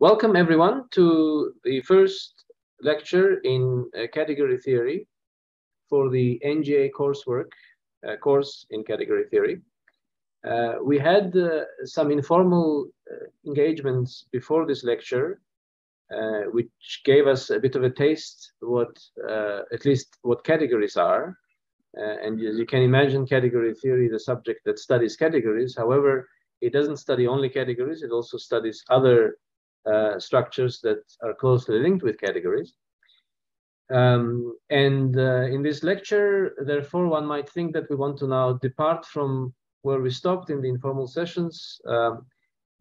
Welcome everyone to the first lecture in uh, category theory for the NGA coursework uh, course in category theory. Uh, we had uh, some informal uh, engagements before this lecture, uh, which gave us a bit of a taste what at least what categories are. and as you can imagine, category theory a subject that studies categories. However, it doesn't study only categories, it also studies other uh, structures that are closely linked with categories. Um, and uh, in this lecture, therefore, one might think that we want to now depart from where we stopped in the informal sessions. Um,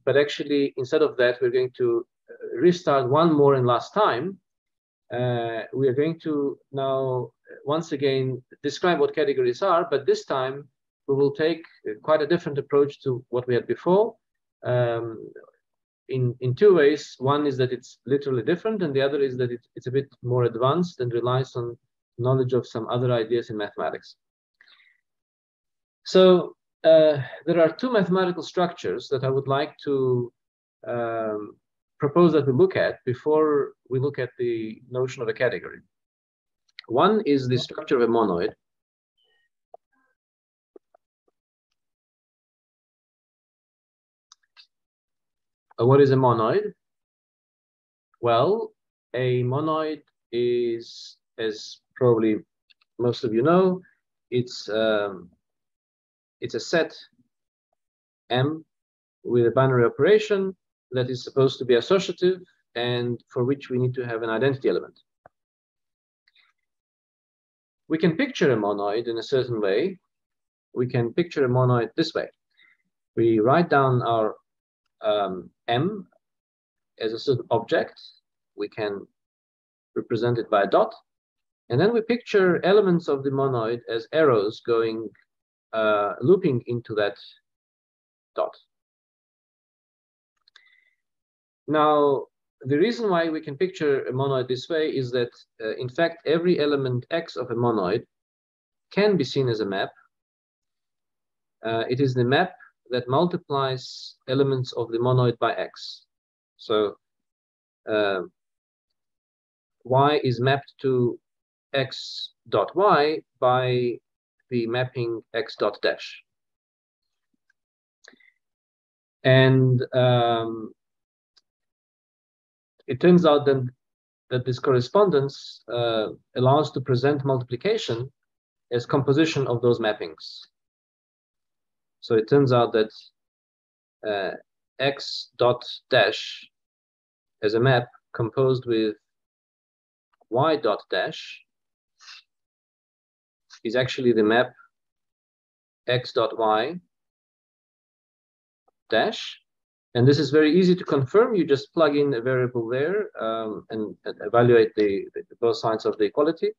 but actually, instead of that, we're going to uh, restart one more and last time. Uh, we are going to now once again describe what categories are, but this time we will take quite a different approach to what we had before. Um, in, in two ways. One is that it's literally different, and the other is that it, it's a bit more advanced and relies on knowledge of some other ideas in mathematics. So uh, there are two mathematical structures that I would like to um, propose that we look at before we look at the notion of a category. One is the structure of a monoid, what is a monoid? Well, a monoid is, as probably most of you know, it's um, it's a set M with a binary operation that is supposed to be associative and for which we need to have an identity element. We can picture a monoid in a certain way. We can picture a monoid this way. We write down our um, M as a certain object. We can represent it by a dot. And then we picture elements of the monoid as arrows going, uh, looping into that dot. Now, the reason why we can picture a monoid this way is that, uh, in fact, every element x of a monoid can be seen as a map. Uh, it is the map that multiplies elements of the monoid by x. So uh, y is mapped to x dot y by the mapping x dot dash. And um, it turns out then that this correspondence uh, allows to present multiplication as composition of those mappings. So it turns out that uh, x dot dash as a map composed with y dot dash is actually the map x dot y dash. And this is very easy to confirm. You just plug in a variable there um, and, and, evaluate the, the, both sides of the equality.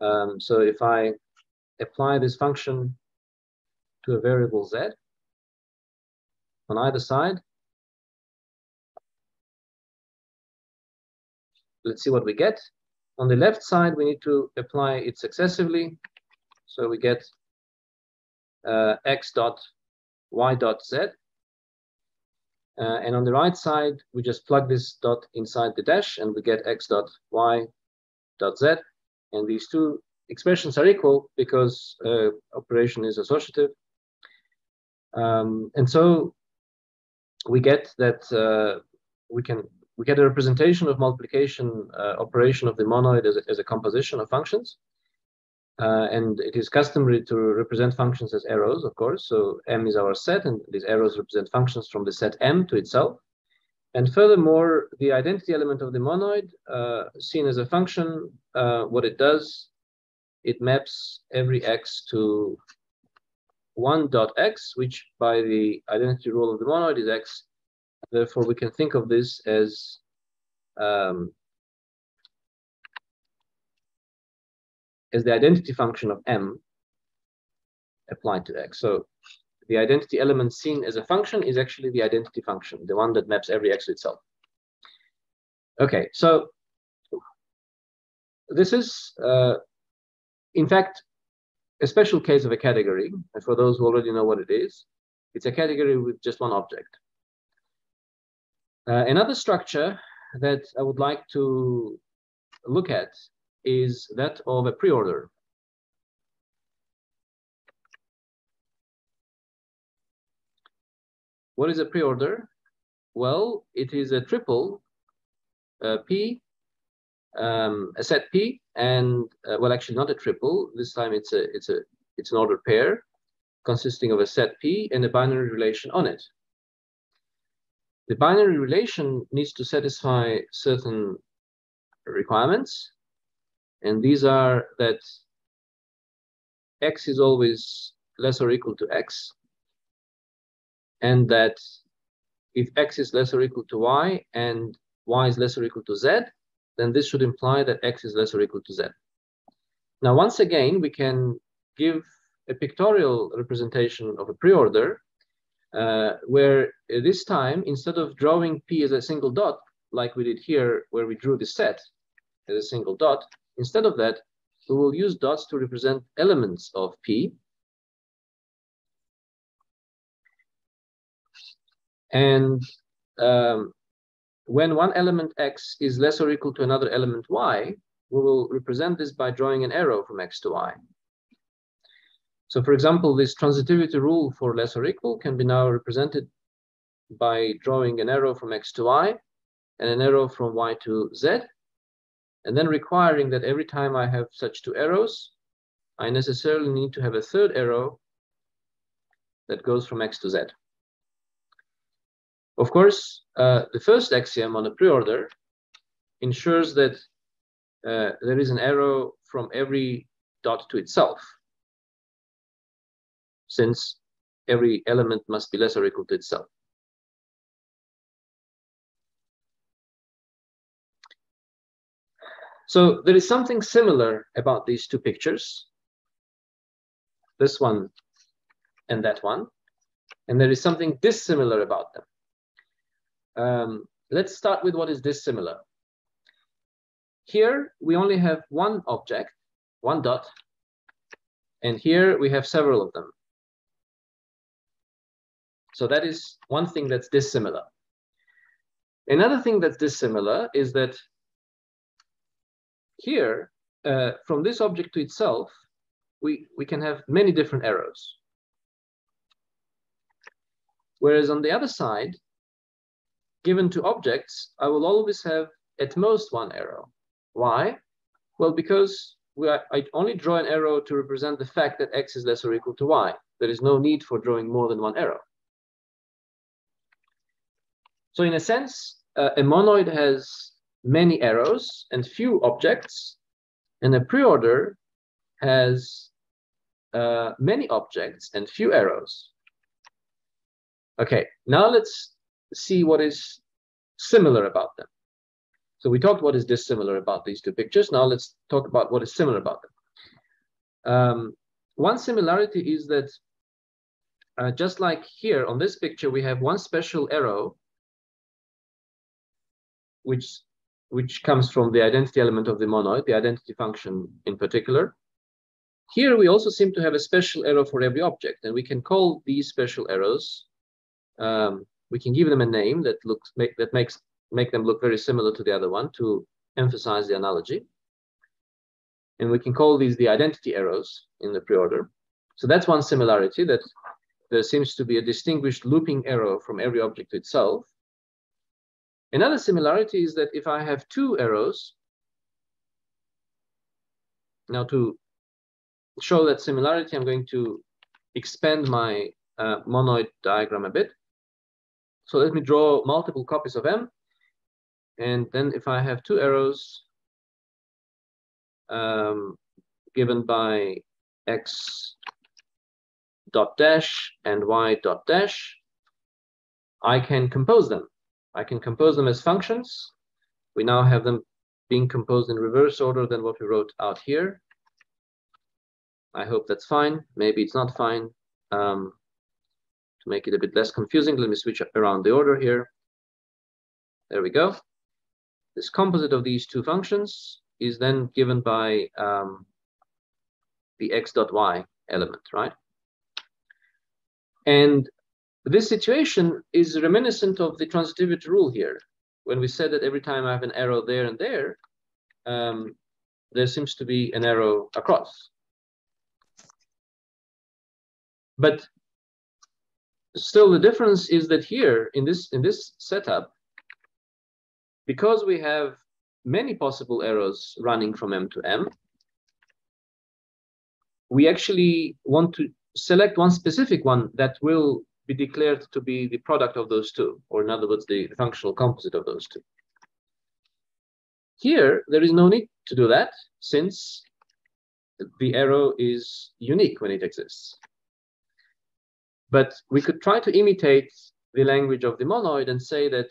Um, so if I apply this function to a variable z on either side. Let's see what we get. On the left side, we need to apply it successively. So we get uh, x dot y dot z. Uh, and on the right side, we just plug this dot inside the dash and we get x dot y dot z. And these two expressions are equal because uh, operation is associative. Um, and so we get that uh, we can we get a representation of multiplication uh, operation of the monoid as a, as a composition of functions. Uh, and it is customary to represent functions as arrows, of course. So M is our set, and these arrows represent functions from the set M to itself. And furthermore, the identity element of the monoid, uh, seen as a function, uh, what it does, it maps every x to 1 dot x, which by the identity rule of the monoid is x. Therefore, we can think of this as um, as the identity function of m applied to x. So the identity element seen as a function is actually the identity function, the one that maps every x to itself. Okay, so this is, uh, in fact, a special case of a category, and for those who already know what it is, it's a category with just one object. Uh, another structure that I would like to look at is that of a preorder. What is a preorder? Well, it is a triple uh, P, um, a set P, and uh, well, actually not a triple. This time it's a it's a it's an ordered pair consisting of a set P and a binary relation on it. The binary relation needs to satisfy certain requirements, and these are that x is always less or equal to x, and that if x is less or equal to y and y is less or equal to z, then this should imply that x is less or equal to z. Now, once again, we can give a pictorial representation of a preorder uh, where this time, instead of drawing P as a single dot, like we did here, where we drew the set as a single dot, instead of that, we will use dots to represent elements of P. And um, when one element X is less or equal to another element Y, we will represent this by drawing an arrow from X to Y. So for example, this transitivity rule for less or equal can be now represented by drawing an arrow from x to y and an arrow from y to z, and then requiring that every time I have such two arrows, I necessarily need to have a third arrow that goes from x to z. Of course, uh, the first axiom on a preorder ensures that uh, there is an arrow from every dot to itself since every element must be less or equal to itself. So there is something similar about these two pictures, this one and that one, and there is something dissimilar about them. Um, let's start with what is dissimilar. Here, we only have one object, one dot, and here we have several of them. So that is one thing that's dissimilar. Another thing that's dissimilar is that here, uh, from this object to itself, we, we can have many different arrows. Whereas on the other side, given to objects, I will always have at most one arrow. Why? Well, because are, I only draw an arrow to represent the fact that x is less or equal to y. There is no need for drawing more than one arrow. So in a sense, uh, a monoid has many arrows and few objects, and a preorder has uh, many objects and few arrows. Okay, now let's see what is similar about them. So we talked what is dissimilar about these two pictures. Now let's talk about what is similar about them. Um, one similarity is that uh, just like here on this picture, we have one special arrow which which comes from the identity element of the monoid, the identity function in particular. Here we also seem to have a special arrow for every object, and we can call these special arrows. Um, we can give them a name that looks make, that makes make them look very similar to the other one to emphasize the analogy. And we can call these the identity arrows in the preorder. So that's one similarity that there seems to be a distinguished looping arrow from every object itself. Another similarity is that if I have two arrows, now to show that similarity, I'm going to expand my uh, monoid diagram a bit. So let me draw multiple copies of M. And then if I have two arrows um, given by x dot dash and y dot dash, I can compose them. I can compose them as functions. We now have them being composed in reverse order than what we wrote out here. I hope that's fine. Maybe it's not fine. Um, to make it a bit less confusing, let me switch around the order here. There we go. This composite of these two functions is then given by um, the x dot y element, right? And this situation is reminiscent of the transitivity rule here. when we said that every time I have an arrow there and there, um, there seems to be an arrow across. But still the difference is that here in this in this setup, because we have many possible arrows running from M to M, we actually want to select one specific one that will be declared to be the product of those two, or in other words, the functional composite of those two. Here, there is no need to do that since the arrow is unique when it exists. But we could try to imitate the language of the monoid and say that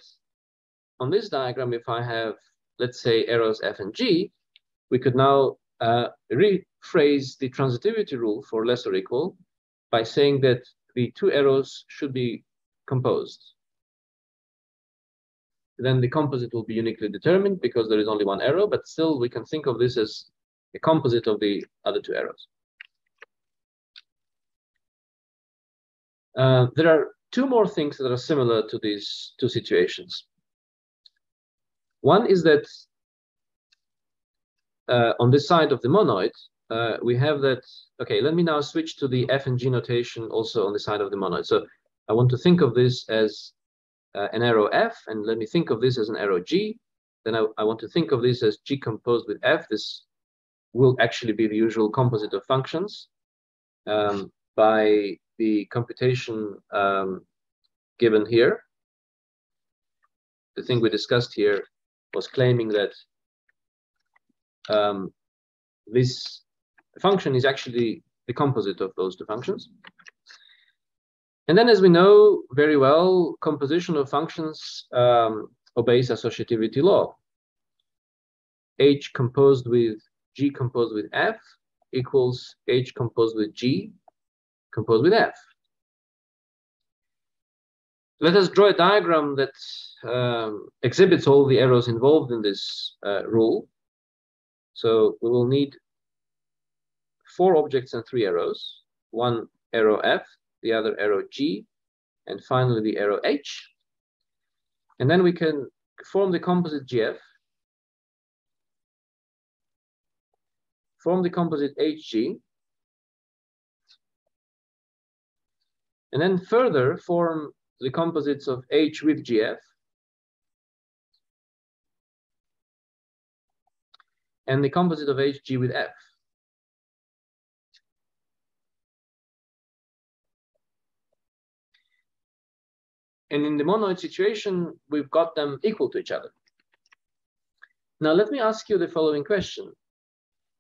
on this diagram, if I have, let's say, arrows F and G, we could now uh, rephrase the transitivity rule for less or equal by saying that the two arrows should be composed. Then the composite will be uniquely determined because there is only one arrow, but still we can think of this as a composite of the other two arrows. Uh, there are two more things that are similar to these two situations. One is that uh, on this side of the monoid, uh, we have that, okay, let me now switch to the F and G notation also on the side of the monoid. So I want to think of this as uh, an arrow F, and let me think of this as an arrow G. Then I, I want to think of this as G composed with F. This will actually be the usual composite of functions um, by the computation um, given here. The thing we discussed here was claiming that um, this function is actually the composite of those two functions. And then, as we know very well, composition of functions um, obeys associativity law. H composed with G composed with F equals H composed with G composed with F. Let us draw a diagram that um, exhibits all the arrows involved in this uh, rule. So we will need four objects and three arrows, one arrow F, the other arrow G, and finally the arrow H. And then we can form the composite GF, form the composite HG, and then further form the composites of H with GF, and the composite of HG with F. And in the monoid situation, we've got them equal to each other. Now, let me ask you the following question.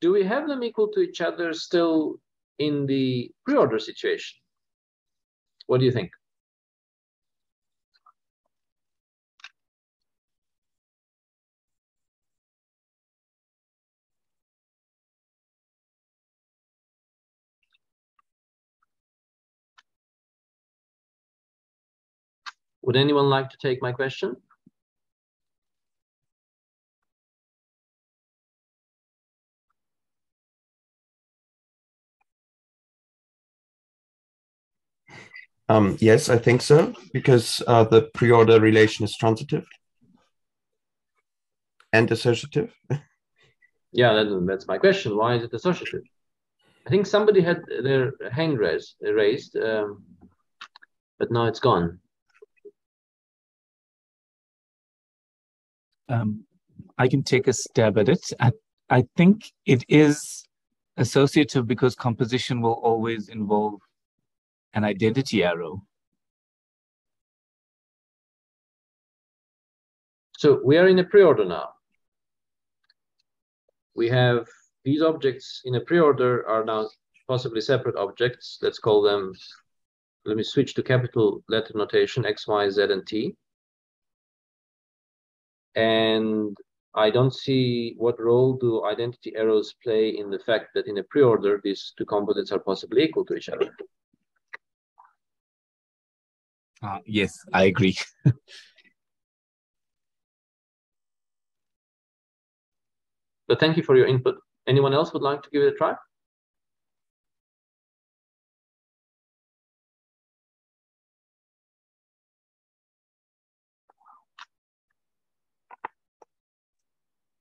Do we have them equal to each other still in the preorder situation? What do you think? Would anyone like to take my question? Um, yes, I think so, because uh, the preorder relation is transitive and associative. yeah, that, that's my question. Why is it associative? I think somebody had their hand raised, raised um, but now it's gone. um, I can take a stab at it. I, I think it is associative because composition will always involve an identity arrow. So we are in a preorder now. We have these objects in a preorder are now possibly separate objects. Let's call them, let me switch to capital letter notation, X, Y, Z, and T. And I don't see what role do identity arrows play in the fact that in a preorder, these two components are possibly equal to each other. Uh, yes, I agree. but thank you for your input. Anyone else would like to give it a try?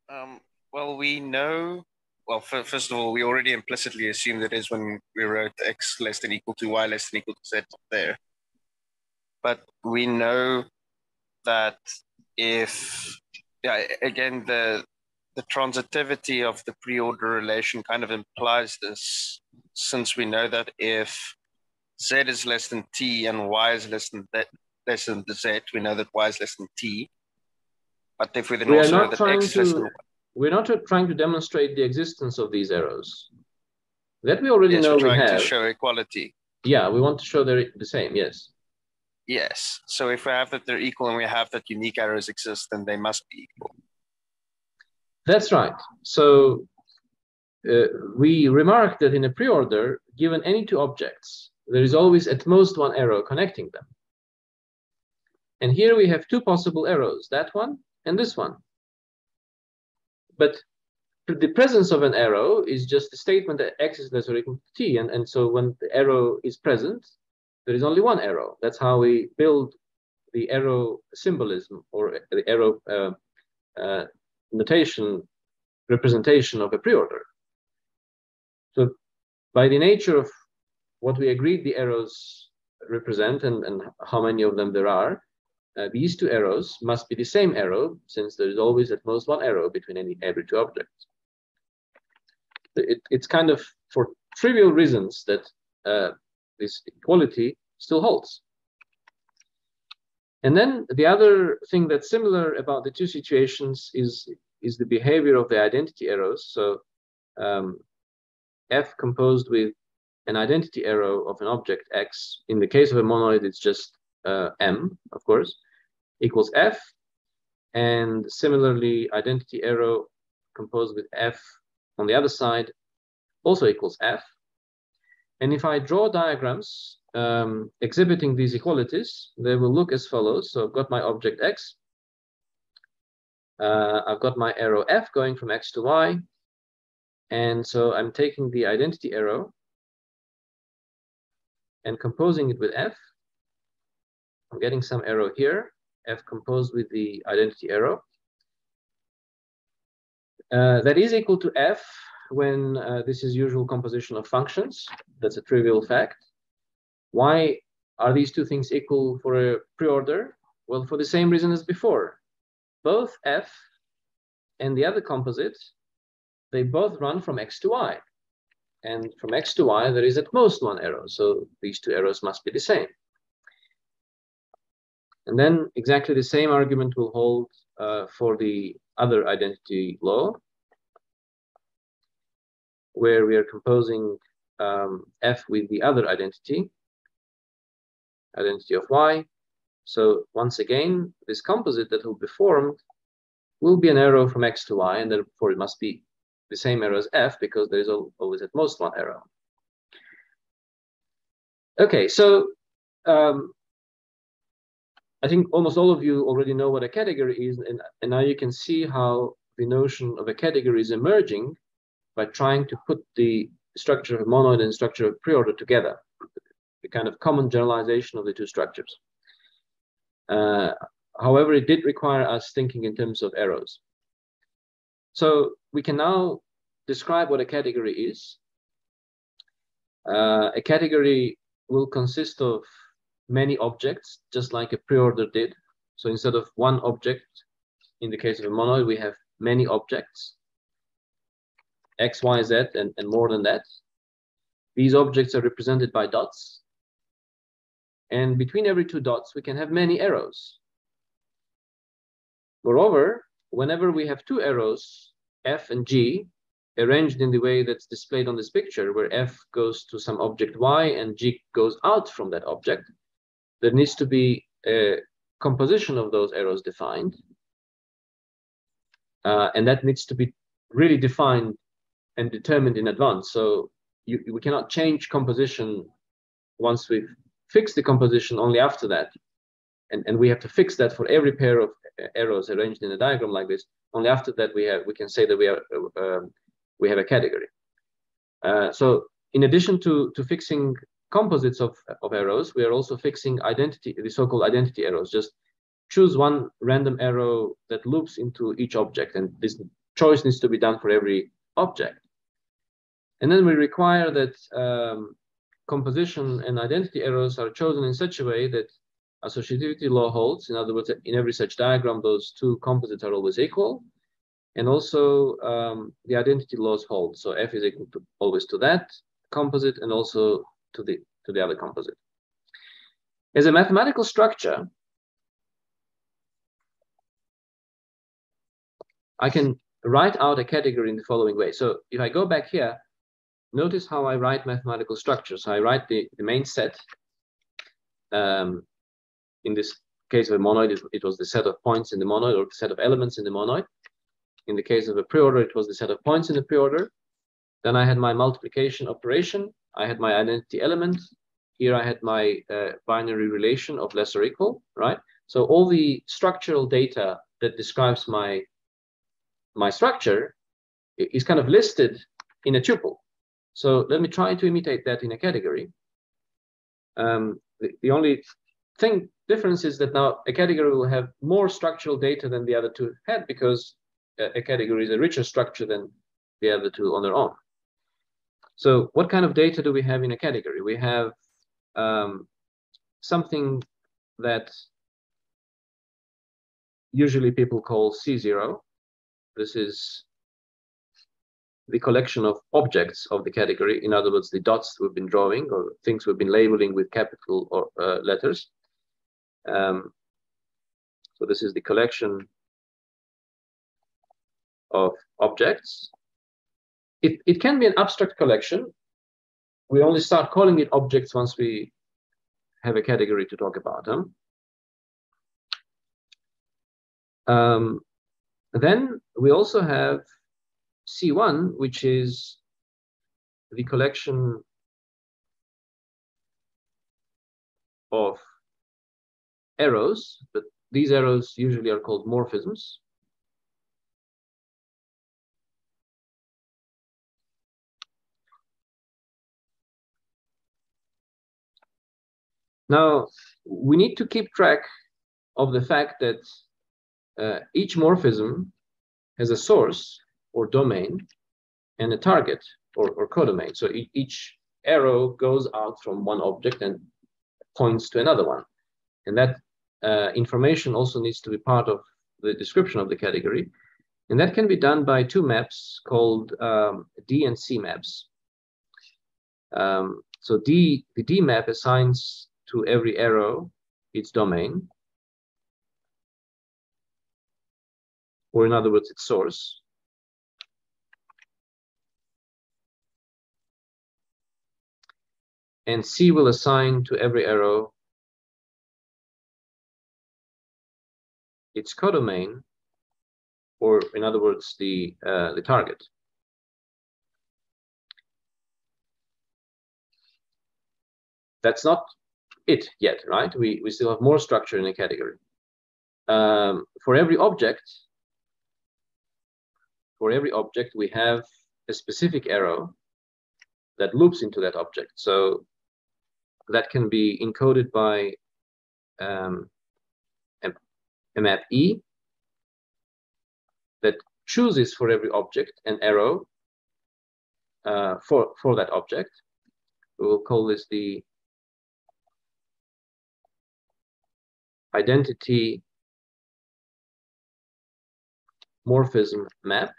Um, well, we know. Well, first of all, we already implicitly assumed it is when we wrote x less than equal to y less than equal to z there. But we know that if, yeah, again, the the transitivity of the pre-order relation kind of implies this, since we know that if z is less than t and y is less than that, less than the z, we know that y is less than t. But if we then we also know that x to, is less than we're not trying to demonstrate the existence of these arrows. That we already yes, know we're trying we have. to show equality. Yeah, we want to show they're the same. Yes. Yes. So if we have that they're equal and we have that unique arrows exist, then they must be equal. That's right. So uh, we remark that in a preorder, given any two objects, there is always at most one arrow connecting them. And here we have two possible arrows, that one and this one. But the presence of an arrow is just a statement that x is less or equal to t. And, and so when the arrow is present, there is only one arrow. That's how we build the arrow symbolism or the arrow uh, uh, notation representation of a preorder. So by the nature of what we agreed the arrows represent and, and how many of them there are, uh, these two arrows must be the same arrow since there is always at most one arrow between any every two objects. It, it's kind of for trivial reasons that uh, this equality still holds. And then the other thing that's similar about the two situations is, is the behavior of the identity arrows. So um, f composed with an identity arrow of an object x, in the case of a monoid, it's just uh, m, of course, equals f. And similarly, identity arrow composed with f on the other side also equals f. And if I draw diagrams um, exhibiting these equalities, they will look as follows. So I've got my object x. Uh, I've got my arrow f going from x to y. And so I'm taking the identity arrow and composing it with f. I'm getting some arrow here, f composed with the identity arrow. Uh, that is equal to f when uh, this is usual composition of functions. That's a trivial fact. Why are these two things equal for a preorder? Well, for the same reason as before. Both f and the other composite, they both run from x to y. And from x to y, there is at most one arrow. So these two arrows must be the same. And then exactly the same argument will hold uh, for the other identity law, where we are composing um, f with the other identity, identity of y. So once again, this composite that will be formed will be an arrow from x to y, and therefore it must be the same arrow as f because there is always at most one arrow. Okay, so um, I think almost all of you already know what a category is, and, and now you can see how the notion of a category is emerging by trying to put the structure of a monoid and structure of preorder together, the kind of common generalization of the two structures. Uh, however, it did require us thinking in terms of arrows. So we can now describe what a category is. Uh, a category will consist of many objects, just like a preorder did. So instead of one object, in the case of a monoid, we have many objects, x, y, z, and, and more than that. These objects are represented by dots. And between every two dots, we can have many arrows. Moreover, whenever we have two arrows, f and g, arranged in the way that's displayed on this picture, where f goes to some object y and g goes out from that object, there needs to be a composition of those arrows defined. Uh, and that needs to be really defined and determined in advance. So you, we cannot change composition once we've fixed the composition only after that. And, and we have to fix that for every pair of arrows arranged in a diagram like this. Only after that we have we can say that we are um, we have a category. Uh, so in addition to to fixing composites of, of arrows, we are also fixing identity, the so-called identity arrows. Just choose one random arrow that loops into each object, and this choice needs to be done for every object. And then we require that um, composition and identity arrows are chosen in such a way that associativity law holds. In other words, in every such diagram, those two composites are always equal. And also um, the identity laws hold. So F is equal to always to that composite and also to the, to the other composite. As a mathematical structure, I can write out a category in the following way. So if I go back here, notice how I write mathematical structures. I write the, the main set. Um, in this case of a monoid, it, it, was the set of points in the monoid or the set of elements in the monoid. In the case of a preorder, it was the set of points in the preorder. Then I had my multiplication operation. I had my identity element. Here I had my uh, binary relation of less or equal, right? So all the structural data that describes my my structure is kind of listed in a tuple. So let me try to imitate that in a category. Um, the, the, only thing difference is that now a category will have more structural data than the other two had because a, a category is a richer structure than the other two on their own. So what kind of data do we have in a category? We have um, something that usually people call C0, this is the collection of objects of the category. In other words, the dots we've been drawing or things we've been labeling with capital or uh, letters. Um, so this is the collection of objects. It, it can be an abstract collection. We only start calling it objects once we have a category to talk about them. Um, then we also have C1, which is the collection of arrows, but these arrows usually are called morphisms. Now, we need to keep track of the fact that uh, each morphism has a source or domain and a target or, or codomain. So e each arrow goes out from one object and points to another one. And that uh, information also needs to be part of the description of the category. And that can be done by two maps called um, D and C maps. Um, so D, the D map assigns to every arrow its domain. or in other words, its source. And C will assign to every arrow its codomain, or in other words, the, uh, the target. That's not it yet, right? We, we still have more structure in a category. Um, for every object, for every object, we have a specific arrow that loops into that object. So that can be encoded by um, a, map E that chooses for every object an arrow uh, for, for that object. We will call this the identity morphism map.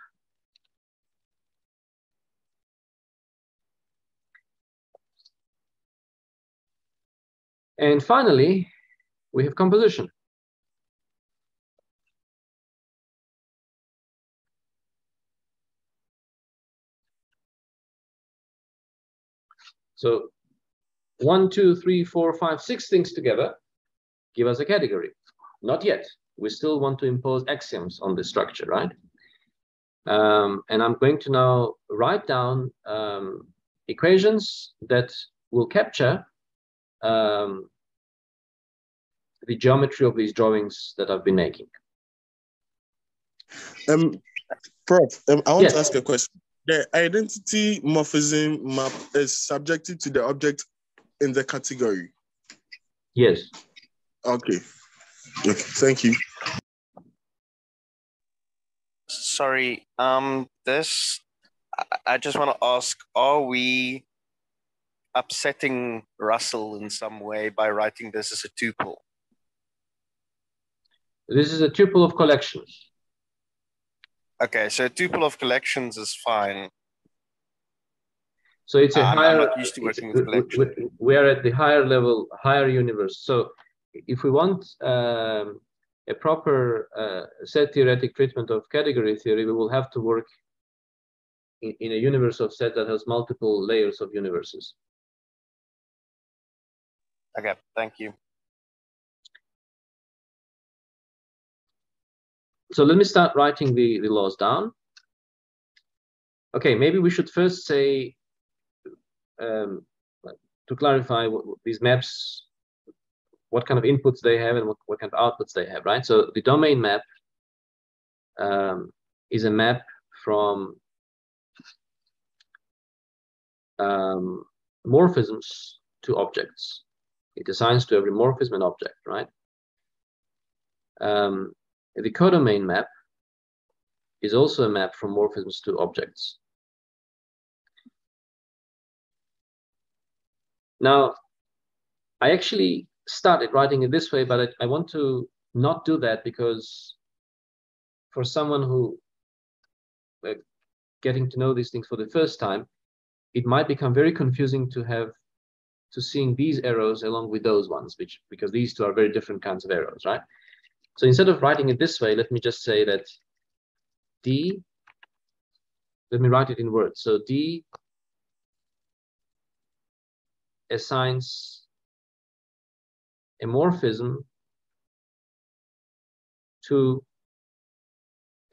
And finally, we have composition. So one, two, three, four, five, six things together give us a category. Not yet. We still want to impose axioms on the structure, right? Um, and I'm going to now write down um, equations that will capture um, the geometry of these drawings that I've been making. Um, Prof, um, I want yes. to ask a question. The identity morphism map is subjected to the object in the category. Yes. Okay. Okay. Thank you. sorry. Um, this I just want to ask: Are we upsetting Russell in some way by writing this as a tuple? This is a tuple of collections. Okay, so a tuple of collections is fine. So it's a I'm- I'm higher. not used to working with we- we- we- We are at the higher level, higher universe. So if we want um, a proper uh, set theoretic treatment of category theory, we will have to work in, in a universe of set that has multiple layers of universes. Okay, thank you. So let me start writing the, the laws down. Okay, maybe we should first say, um, to clarify what, what these maps, what kind of inputs they have and what, what kind of outputs they have, right? So the domain map um, is a map from um, morphisms to objects. It assigns to every morphism an object, right? Um, the codomain map is also a map from morphisms to objects. Now, I actually started writing it this way, but I, I want to not do that because for someone who uh, getting to know these things for the first time, it might become very confusing to have to seeing these arrows along with those ones, which because these two are very different kinds of arrows, right? So instead of writing it this way, let me just say that D, let me write it in words. So D assigns a morphism to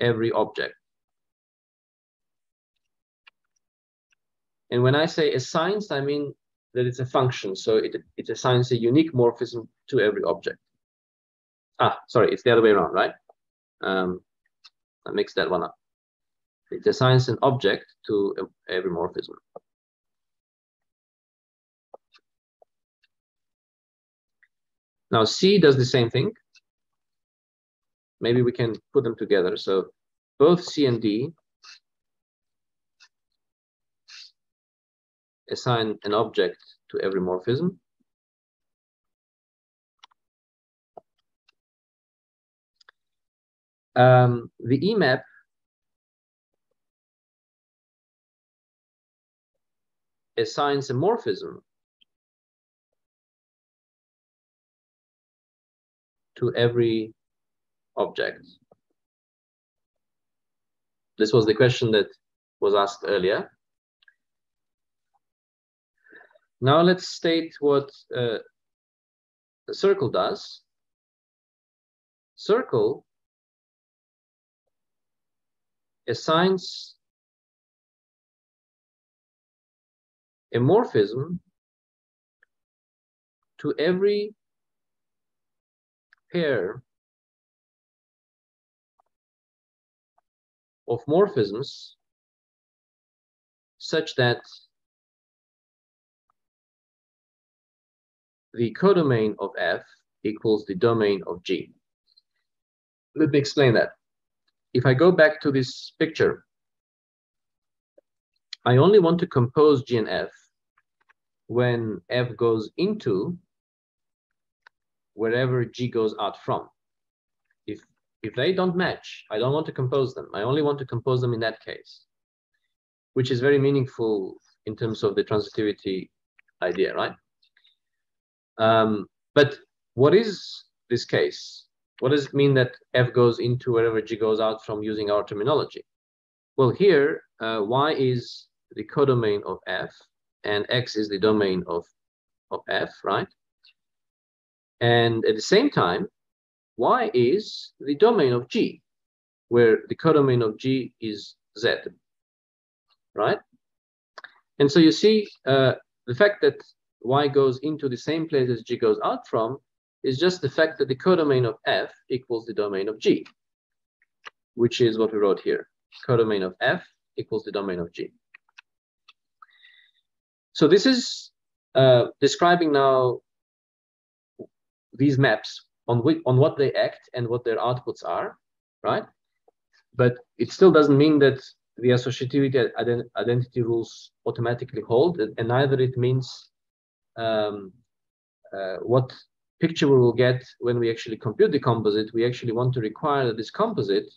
every object. And when I say assigns, I mean that it's a function. So it, it assigns a unique morphism to every object. Ah, sorry, it's the other way around, right? Um, I mixed that one up. It assigns an object to every morphism. Now C does the same thing. Maybe we can put them together. So both C and D assign an object to every morphism. Um, the EMAP assigns a morphism to every object. This was the question that was asked earlier. Now let's state what uh, the circle does. Circle assigns a morphism to every pair of morphisms such that the codomain of F equals the domain of G. Let me explain that. If I go back to this picture, I only want to compose G and F when F goes into wherever G goes out from. If, if they don't match, I don't want to compose them. I only want to compose them in that case, which is very meaningful in terms of the transitivity idea, right? Um, but what is this case? What does it mean that F goes into wherever G goes out from using our terminology? Well, here, uh, Y is the codomain of F, and X is the domain of, of F, right? And at the same time, Y is the domain of G, where the codomain of G is Z, right? And so you see uh, the fact that Y goes into the same place as G goes out from is just the fact that the codomain of F equals the domain of G, which is what we wrote here. Codomain of F equals the domain of G. So this is uh, describing now these maps on, which, on what they act and what their outputs are, right? but it still doesn't mean that the associativity ident identity rules automatically hold, and neither it means um, uh, what picture we will get when we actually compute the composite. We actually want to require that this composite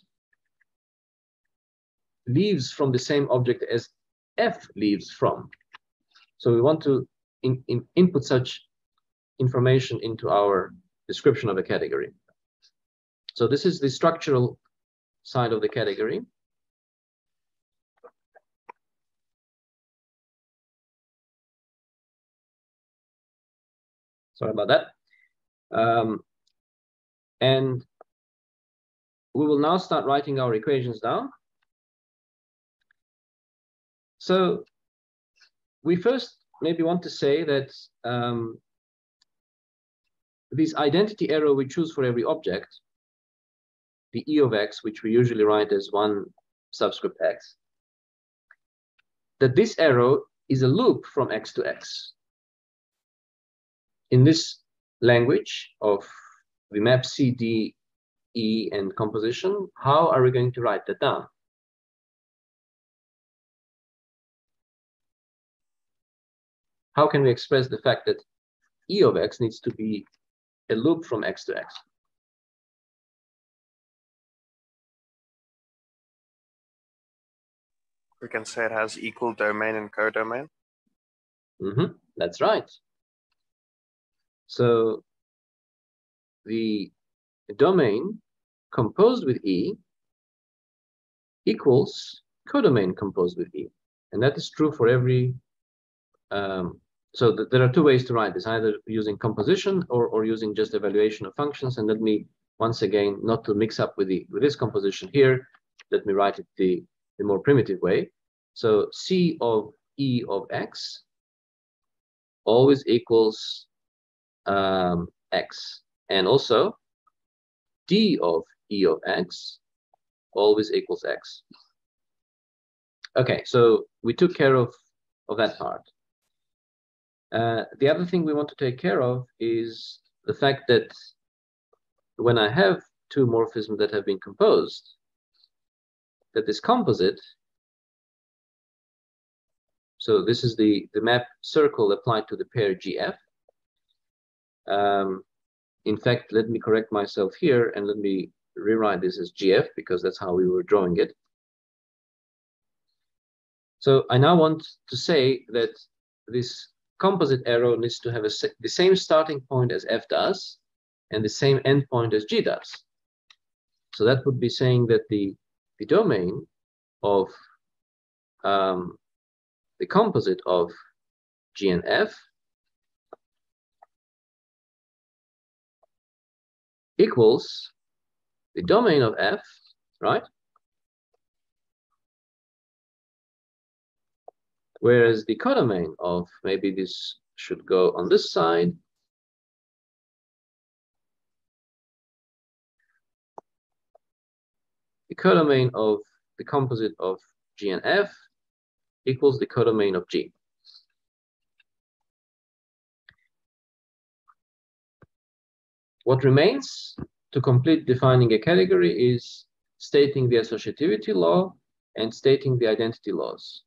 leaves from the same object as f leaves from. So we want to in, in input such information into our description of a category. So this is the structural side of the category. Sorry about that. Um, and we will now start writing our equations down. So we first maybe want to say that um, this identity arrow we choose for every object, the E of x, which we usually write as one subscript x, that this arrow is a loop from x to x. In this language of the map C, D, E, and composition, how are we going to write that down? How can we express the fact that E of x needs to be a loop from x to x? We can say it has equal domain and codomain. Mm -hmm. That's right. So the domain composed with E equals codomain composed with E. And that is true for every um, so th there are two ways to write this, either using composition or, or using just evaluation of functions. And let me, once again, not to mix up with, the, with this composition here, let me write it the, the more primitive way. So C of E of X always equals um, X. And also D of E of X always equals X. Okay, so we took care of, of that part. Uh, the other thing we want to take care of is the fact that when I have two morphisms that have been composed, that this composite, so this is the, the map circle applied to the pair GF. Um, in fact, let me correct myself here and let me rewrite this as GF because that's how we were drawing it. So I now want to say that this composite arrow needs to have a, the same starting point as f does and the same endpoint as g does. So that would be saying that the, the domain of um, the composite of g and f equals the domain of f, right? Whereas the codomain of maybe this should go on this side. The codomain of the composite of G and F equals the codomain of G. What remains to complete defining a category is stating the associativity law and stating the identity laws.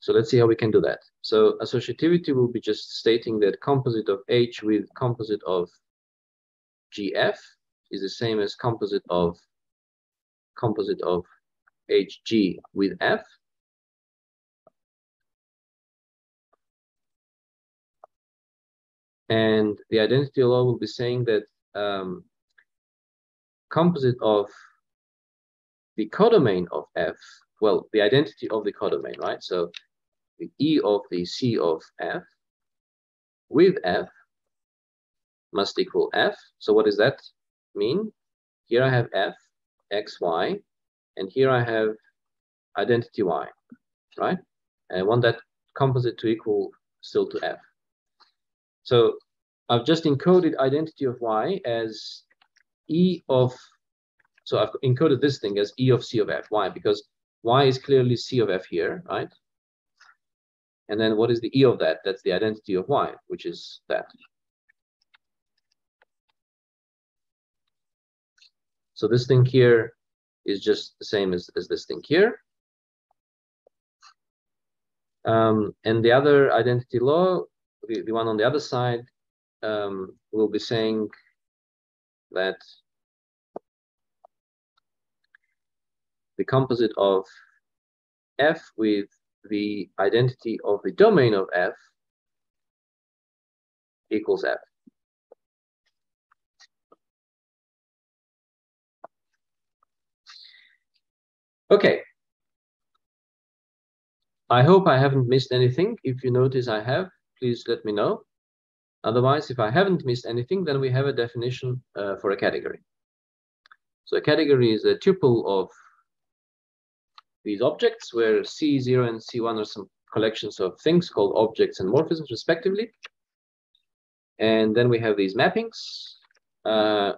So let's see how we can do that. So associativity will be just stating that composite of H with composite of GF is the same as composite of composite of HG with F. And the identity law will be saying that um, composite of the codomain of F, well, the identity of the codomain, right? So the E of the C of F with F must equal F. So what does that mean? Here I have F, X, Y, and here I have identity Y, right? And I want that composite to equal still to F. So I've just encoded identity of Y as E of, so I've encoded this thing as E of C of F. Why? Because Y is clearly C of F here, right? And then what is the E of that? That's the identity of Y, which is that. So this thing here is just the same as, as this thing here. Um, and the other identity law, the, the one on the other side, um, will be saying that the composite of f with the identity of the domain of f equals f. Okay. I hope I haven't missed anything. If you notice I have, please let me know. Otherwise, if I haven't missed anything, then we have a definition uh, for a category. So a category is a tuple of these objects where C0 and C1 are some collections of things called objects and morphisms respectively. And then we have these mappings uh,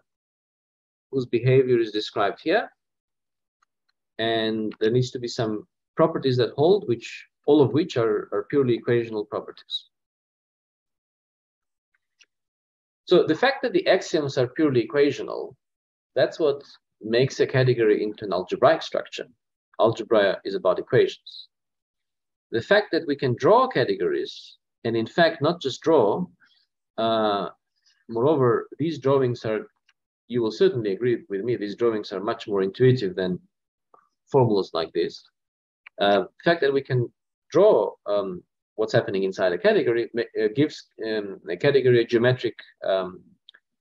whose behavior is described here. And there needs to be some properties that hold, which all of which are, are purely equational properties. So the fact that the axioms are purely equational, that's what makes a category into an algebraic structure. Algebra is about equations. The fact that we can draw categories, and in fact, not just draw, uh, moreover, these drawings are, you will certainly agree with me, these drawings are much more intuitive than formulas like this. Uh, the fact that we can draw um, what's happening inside a category uh, gives um, a category a geometric um,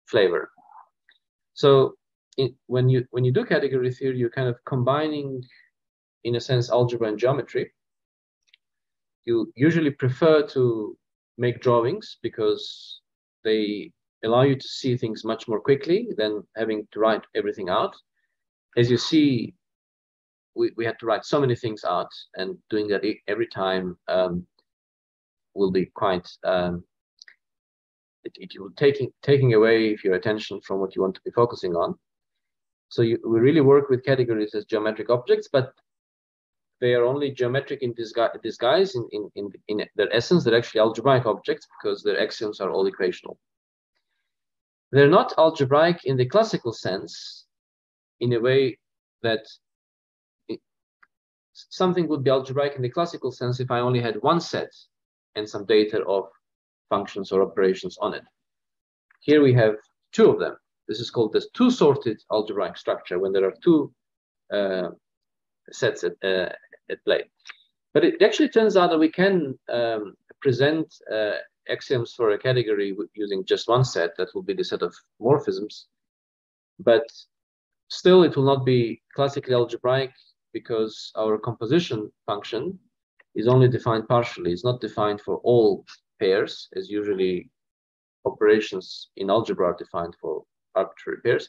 flavor. So when you when you do category theory, you're kind of combining, in a sense, algebra and geometry. You usually prefer to make drawings because they allow you to see things much more quickly than having to write everything out. As you see, we, we had to write so many things out, and doing that every time um, will be quite um, it, it will taking taking away your attention from what you want to be focusing on. So you, we really work with categories as geometric objects, but they are only geometric in disguise, disguise in, in, in, in their essence. They're actually algebraic objects because their axioms are all equational. They're not algebraic in the classical sense, in a way that it, something would be algebraic in the classical sense if I only had one set and some data of functions or operations on it. Here we have two of them. This is called this two-sorted algebraic structure when there are two uh, sets at, uh, at play. But it actually turns out that we can um, present uh, axioms for a category using just one set. That will be the set of morphisms. But still, it will not be classically algebraic because our composition function is only defined partially. It's not defined for all pairs, as usually operations in algebra are defined for arbitrary pairs.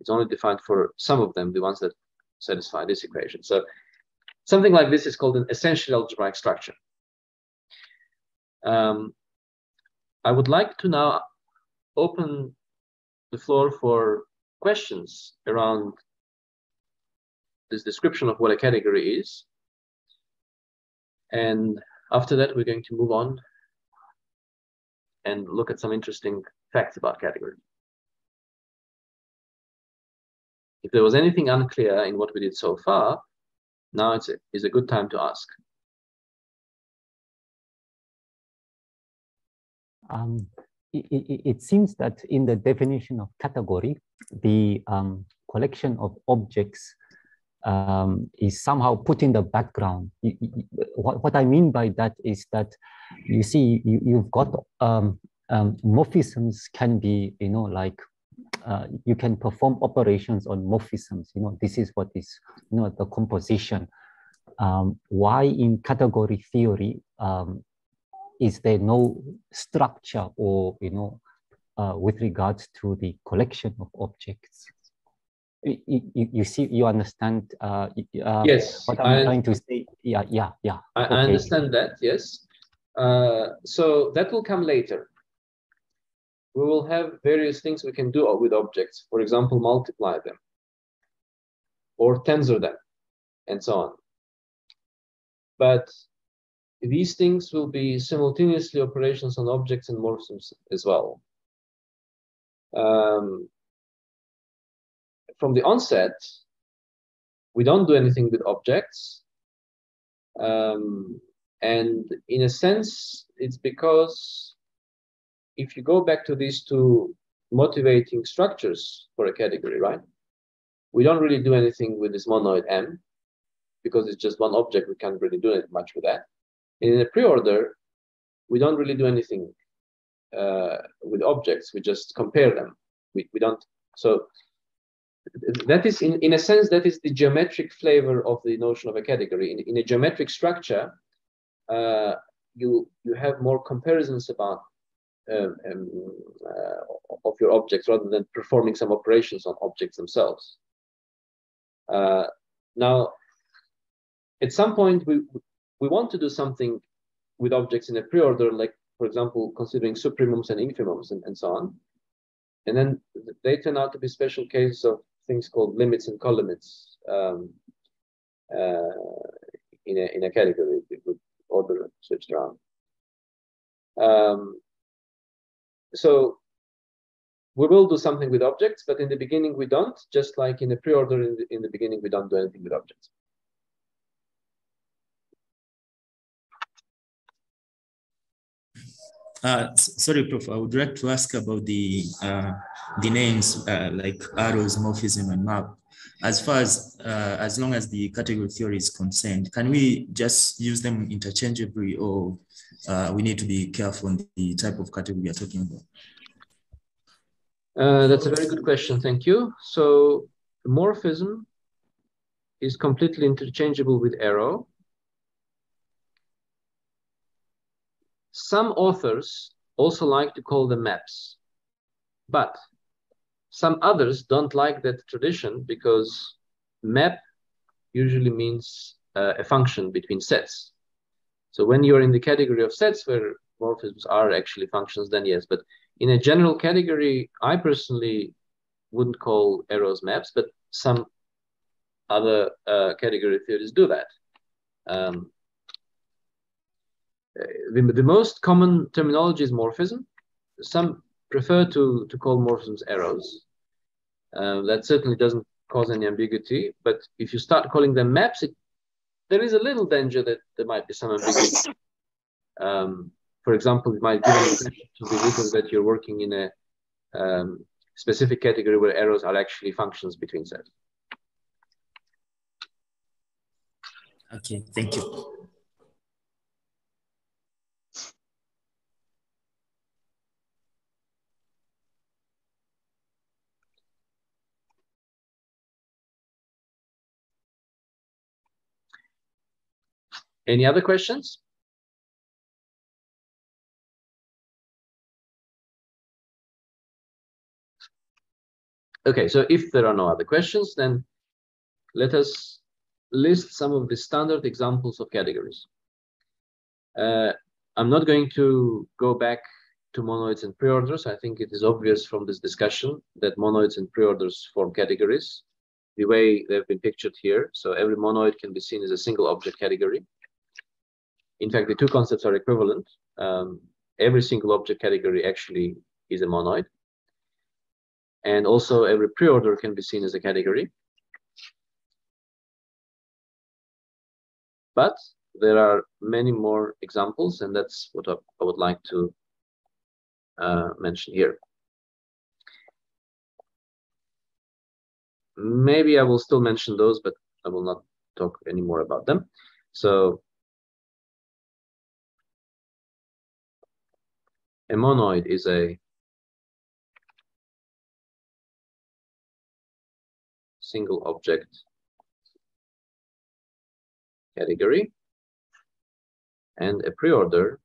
It's only defined for some of them, the ones that satisfy this equation. So something like this is called an essential algebraic structure. Um, I would like to now open the floor for questions around this description of what a category is. And after that, we're going to move on and look at some interesting facts about category. If there was anything unclear in what we did so far, now it's a, is a good time to ask. Um, it, it, it, seems that in the definition of category, the um, collection of objects um, is somehow put in the background. You, you, what, what I mean by that is that you see you, you've got um, um, morphisms can be you know like uh, you can perform operations on morphisms. You know this is what is you know the composition. Um, why in category theory um, is there no structure or you know uh, with regards to the collection of objects? You, you, see you understand uh, uh, yes what i'm I, trying to say? Yeah yeah yeah. I, okay. I understand that yes. Uh, so that will come later. We will have various things we can do with objects. For example multiply them or tensor them and so on. But these things will be simultaneously operations on objects and morphisms as well. Um, from the onset, we don't do anything with objects. Um, and in a sense, it's because if you go back to these two motivating structures for a category, right? We don't really do anything with this monoid M because it's just one object. We can't really do it much with that. And in a pre-order, we don't really do anything uh, with objects. We just compare them. We, we don't. So that is, in, in a sense, that is the geometric flavor of the notion of a category. In, in a geometric structure, uh, you you have more comparisons about um, um, uh, of your objects rather than performing some operations on objects themselves. Uh, now, at some point, we we want to do something with objects in a pre-order, like for example, considering supremums and infimums and, and so on. And then they turn out to be special cases of things called limits and colimits um, uh, in, a, in a category with order switched around. Um, so we will do something with objects, but in the beginning we don't, just like in the pre-order in the, in the beginning we don't do anything with objects. Uh, sorry, Prof. I would like to ask about the uh, the names uh, like arrows, morphism, and map. As far as uh, as long as the category theory is concerned, can we just use them interchangeably, or uh, we need to be careful on the type of category we are talking about? Uh, that's a very good question. Thank you. So morphism is completely interchangeable with arrow Some authors also like to call them maps, but some others don't like that tradition because map usually means uh, a function between sets. So when you're in the category of sets where morphisms are actually functions, then yes. But in a general category, I personally wouldn't call arrows maps, but some other uh, category theories do that. Um, the, the most common terminology is morphism. Some prefer to, to call morphisms arrows. Uh, that certainly doesn't cause any ambiguity. But if you start calling them maps, it, there is a little danger that there might be some ambiguity. Um, for example, it might give an impression to the reader that you're working in a um, specific category where arrows are actually functions between sets. Okay, thank you. Any other questions? Okay, so if there are no other questions, then let us list some of the standard examples of categories. Uh, I'm not going to go back to monoids and preorders. I think it is obvious from this discussion that monoids and preorders form categories the way they've been pictured here. So every monoid can be seen as a single object category. In fact, the two concepts are equivalent. Um, every single object category actually is a monoid. And also every preorder can be seen as a category. But there are many more examples, and that's what I, I would like to uh, mention here. Maybe I will still mention those, but I will not talk any more about them. So A monoid is a single object category and a preorder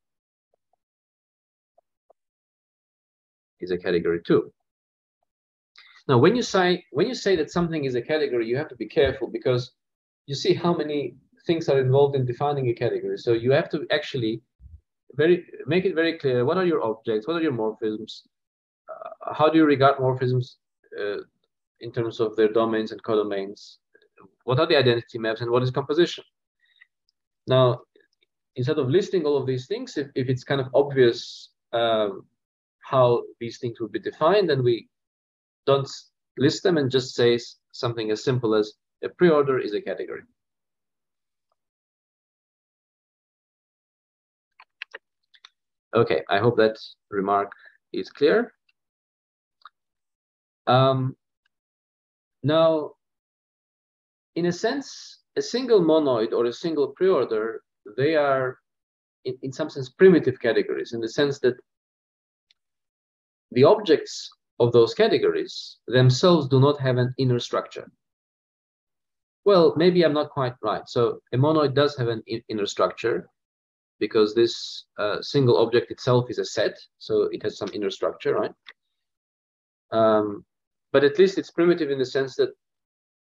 is a category too. Now, when you say when you say that something is a category, you have to be careful because you see how many things are involved in defining a category. So you have to actually very make it very clear what are your objects? What are your morphisms? Uh, how do you regard morphisms uh, in terms of their domains and codomains? What are the identity maps and what is composition? Now instead of listing all of these things if, if it's kind of obvious um, how these things would be defined then we don't list them and just say something as simple as a preorder is a category. Okay, I hope that remark is clear. Um, now, in a sense, a single monoid or a single preorder, they are in, in some sense primitive categories in the sense that the objects of those categories themselves do not have an inner structure. Well, maybe I'm not quite right. So a monoid does have an inner structure because this uh, single object itself is a set, so it has some inner structure, right? Um, but at least it's primitive in the sense that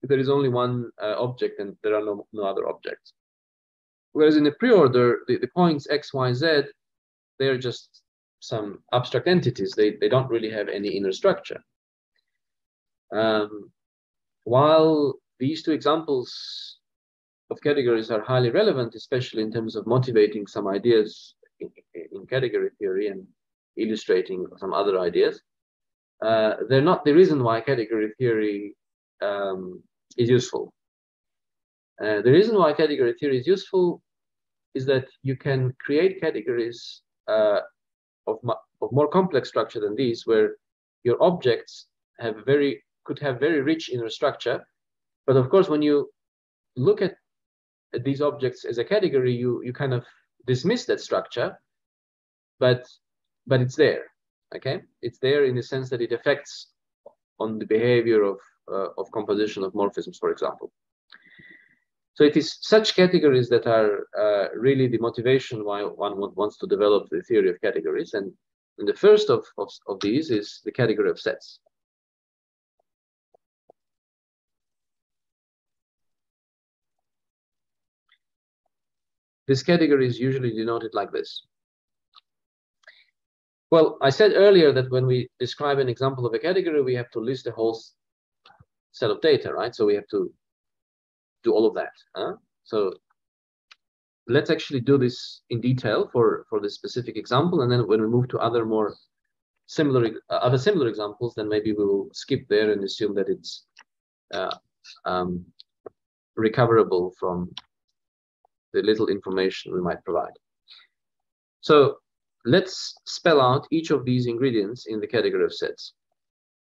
there is only one uh, object and there are no, no other objects. Whereas in the preorder, the, the points x, y, z, they're just some abstract entities. They, they don't really have any inner structure. Um, while these two examples of categories are highly relevant, especially in terms of motivating some ideas in, in category theory and illustrating some other ideas, uh, they're not the reason why category theory um, is useful. Uh, the reason why category theory is useful is that you can create categories uh, of, of more complex structure than these, where your objects have very could have very rich inner structure. But of course, when you look at, at these objects as a category, you you kind of dismiss that structure, but but it's there. Okay, it's there in the sense that it affects on the behavior of uh, of composition of morphisms, for example. So it is such categories that are uh, really the motivation why one wants to develop the theory of categories. And, and the first of, of, of these is the category of sets. This category is usually denoted like this. Well, I said earlier that when we describe an example of a category, we have to list the whole set of data, right? So we have to do all of that. Huh? So let's actually do this in detail for, for this specific example. And then when we move to other more similar, uh, other similar examples, then maybe we will skip there and assume that it's uh, um, recoverable from the little information we might provide. So let's spell out each of these ingredients in the category of sets.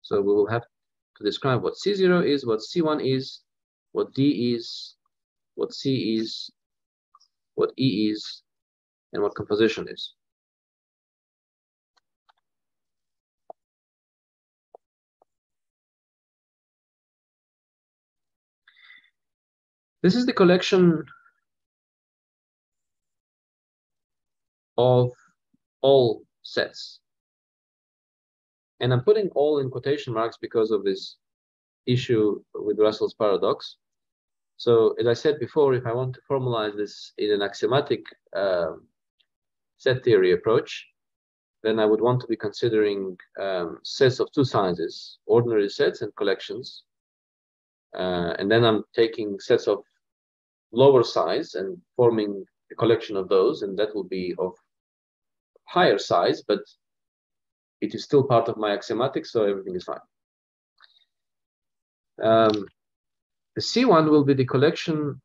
So we will have to describe what C0 is, what C1 is, what D is, what C is, what E is, and what composition is. This is the collection of all sets. And I'm putting all in quotation marks because of this issue with Russell's paradox. So as I said before, if I want to formalize this in an axiomatic uh, set theory approach, then I would want to be considering um, sets of two sizes, ordinary sets and collections. Uh, and then I'm taking sets of lower size and forming a collection of those, and that will be of higher size, but it is still part of my axiomatic, so everything is fine. Um, the C1 will be the collection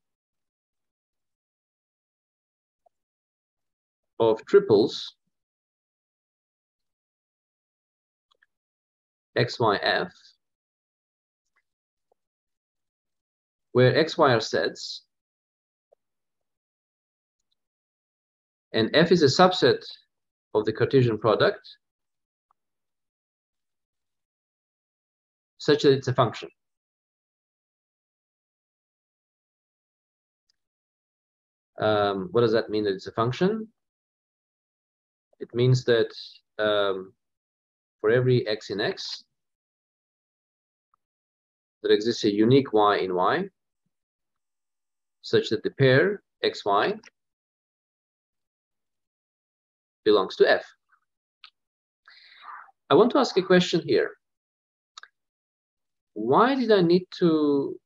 of triples XYF, where XY are sets, and F is a subset of the Cartesian product such that it's a function. Um, what does that mean that it's a function? It means that um, for every x in x, there exists a unique y in y, such that the pair xy belongs to f. I want to ask a question here. Why did I need to,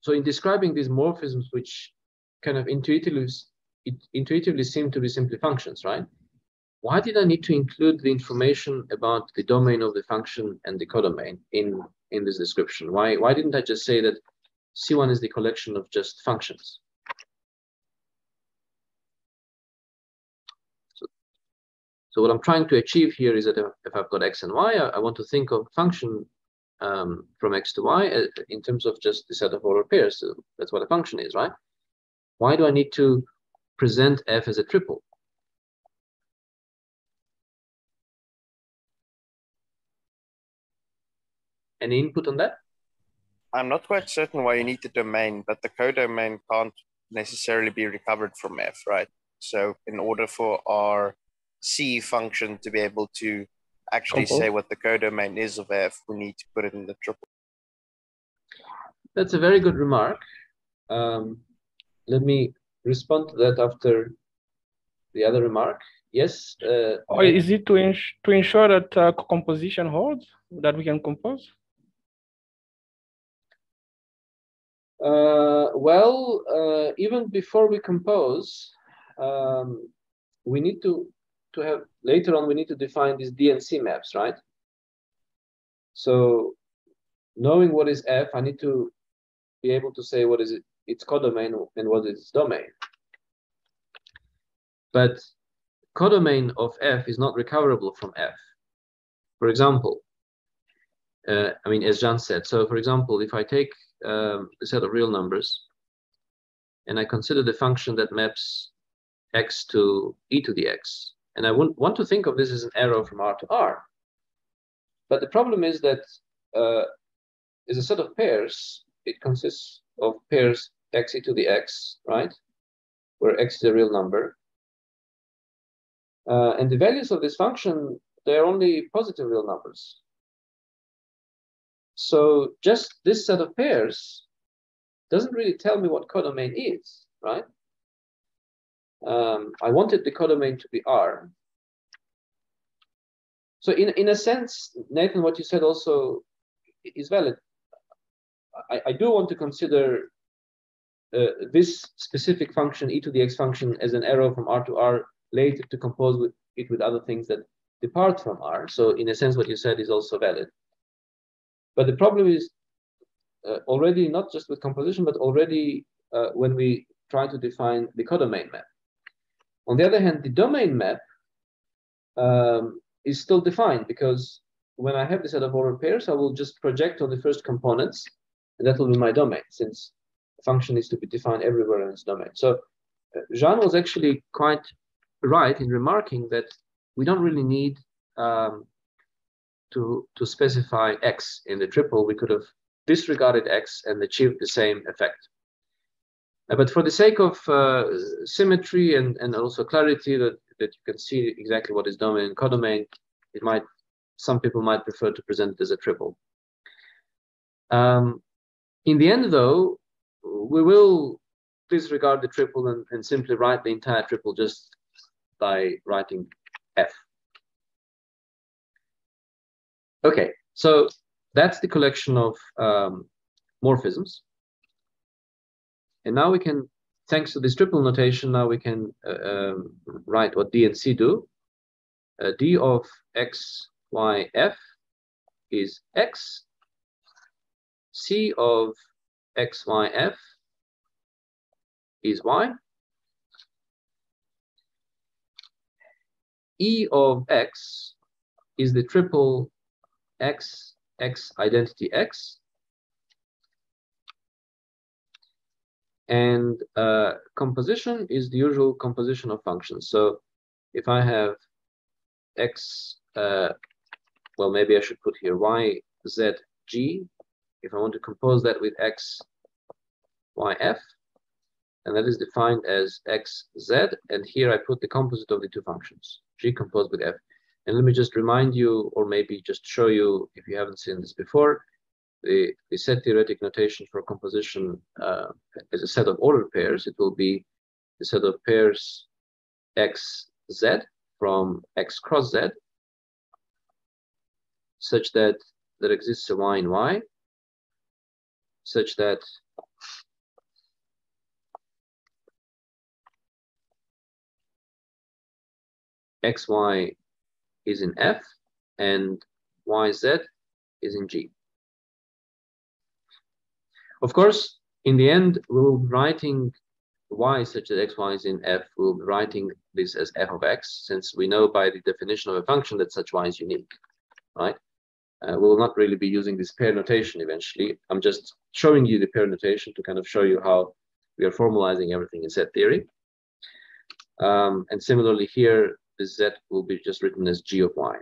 so in describing these morphisms, which kind of intuitively it intuitively seem to be simply functions, right? Why did I need to include the information about the domain of the function and the codomain in in this description? Why why didn't I just say that C1 is the collection of just functions. So what I'm trying to achieve here is that if I've got x and y, I, want to think of function um, from x to y uh, in terms of just the set of ordered pairs. So that's what a function is, right? Why do I need to present f as a triple? Any input on that? I'm not quite certain why you need the domain, but the codomain can't necessarily be recovered from F, right? So in order for our C function to be able to actually say what the codomain is of F, we need to put it in the triple. That's a very good remark. Um, let me respond to that after the other remark. Yes. Uh, or is it to, ins to ensure that uh, composition holds, that we can compose? Uh, well, uh, even before we compose, um, we need to to have later on we need to define these DNC maps, right? So knowing what is F, I need to be able to say what is it, its codomain and what is its domain. But codomain of F is not recoverable from F. For example, uh, I mean, as Jan said, so for example, if I take um, a set of real numbers, and I consider the function that maps x to e to the x. And I want to think of this as an arrow from R to R. But the problem is that uh, is a set of pairs. It consists of pairs x e to the x, right? Where x is a real number. Uh, and the values of this function, they're only positive real numbers. So just this set of pairs doesn't really tell me what codomain is, right? Um, I wanted the codomain to be R. So in, in a sense, Nathan, what you said also is valid. I, I do want to consider uh, this specific function, e to the x function, as an arrow from R to R later to compose with it with other things that depart from R. So in a sense, what you said is also valid. But the problem is uh, already not just with composition, but already uh, when we try to define the codomain map. On the other hand, the domain map um, is still defined because when I have the set of ordered pairs, I will just project on the first components, and that will be my domain, since the function is to be defined everywhere in its domain. So uh, Jean was actually quite right in remarking that we don't really need um, to, to specify x in the triple, we could have disregarded x and achieved the same effect. Uh, but for the sake of uh, symmetry and, and also clarity that, that you can see exactly what is domain and codomain, it might some people might prefer to present it as a triple. Um, in the end, though, we will disregard the triple and, and simply write the entire triple just by writing f. Okay, so that's the collection of um, morphisms. And now we can, thanks to this triple notation, now we can uh, um, write what D and C do. Uh, D of x, y, f is x. C of x, y, f is y. E of x is the triple x, x identity x. And uh, composition is the usual composition of functions. So if I have x, uh, well, maybe I should put here y, z, g. If I want to compose that with x, y, f, and that is defined as x, z, and here I put the composite of the two functions, g composed with f. And let me just remind you, or maybe just show you, if you haven't seen this before, the, the set theoretic notation for composition uh, is a set of ordered pairs. It will be the set of pairs x, z from x cross z, such that there exists a y in y, such that xy is in F and YZ is in G. Of course, in the end, we will be writing y such that xy is in f, we'll be writing this as f of x, since we know by the definition of a function that such y is unique, right? Uh, we will not really be using this pair notation eventually. I'm just showing you the pair notation to kind of show you how we are formalizing everything in set theory. Um, and similarly here, the z will be just written as g of y.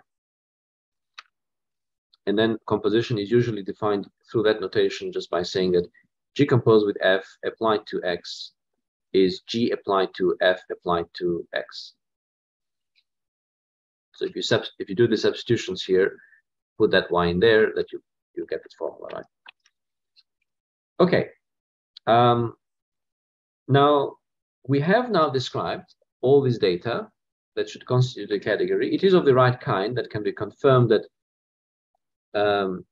And then composition is usually defined through that notation just by saying that g composed with f applied to x is g applied to f applied to x. So if you if you do the substitutions here, put that y in there, that you you get this formula, right? Okay. Um, now we have now described all this data that should constitute a category. It is of the right kind that can be confirmed that um,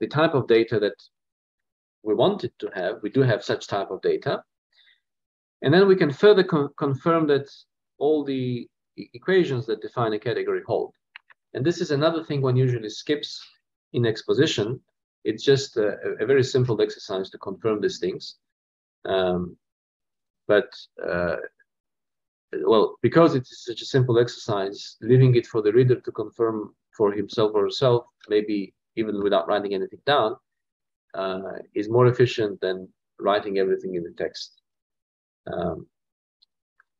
the type of data that we wanted to have, we do have such type of data. And then we can further con confirm that all the equations that define a category hold. And this is another thing one usually skips in exposition. It's just a, a very simple exercise to confirm these things. Um, but uh, well, because it's such a simple exercise, leaving it for the reader to confirm for himself or herself, maybe even without writing anything down, uh, is more efficient than writing everything in the text. Um,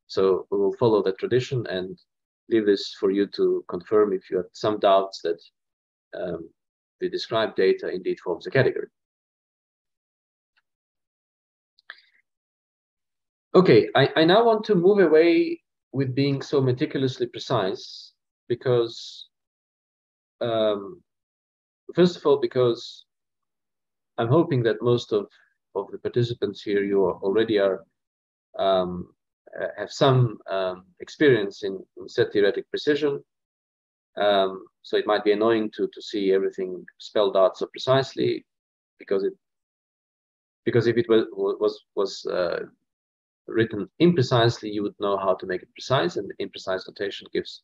so we will follow that tradition and leave this for you to confirm if you have some doubts that um, the described data indeed forms a category. Okay, I, I now want to move away with being so meticulously precise because, um, first of all, because I'm hoping that most of, of the participants here, you are already are um, have some um, experience in, in, set theoretic precision. Um, so it might be annoying to, to see everything spelled out so precisely because it because if it was was was uh, written imprecisely, you would know how to make it precise, and imprecise notation gives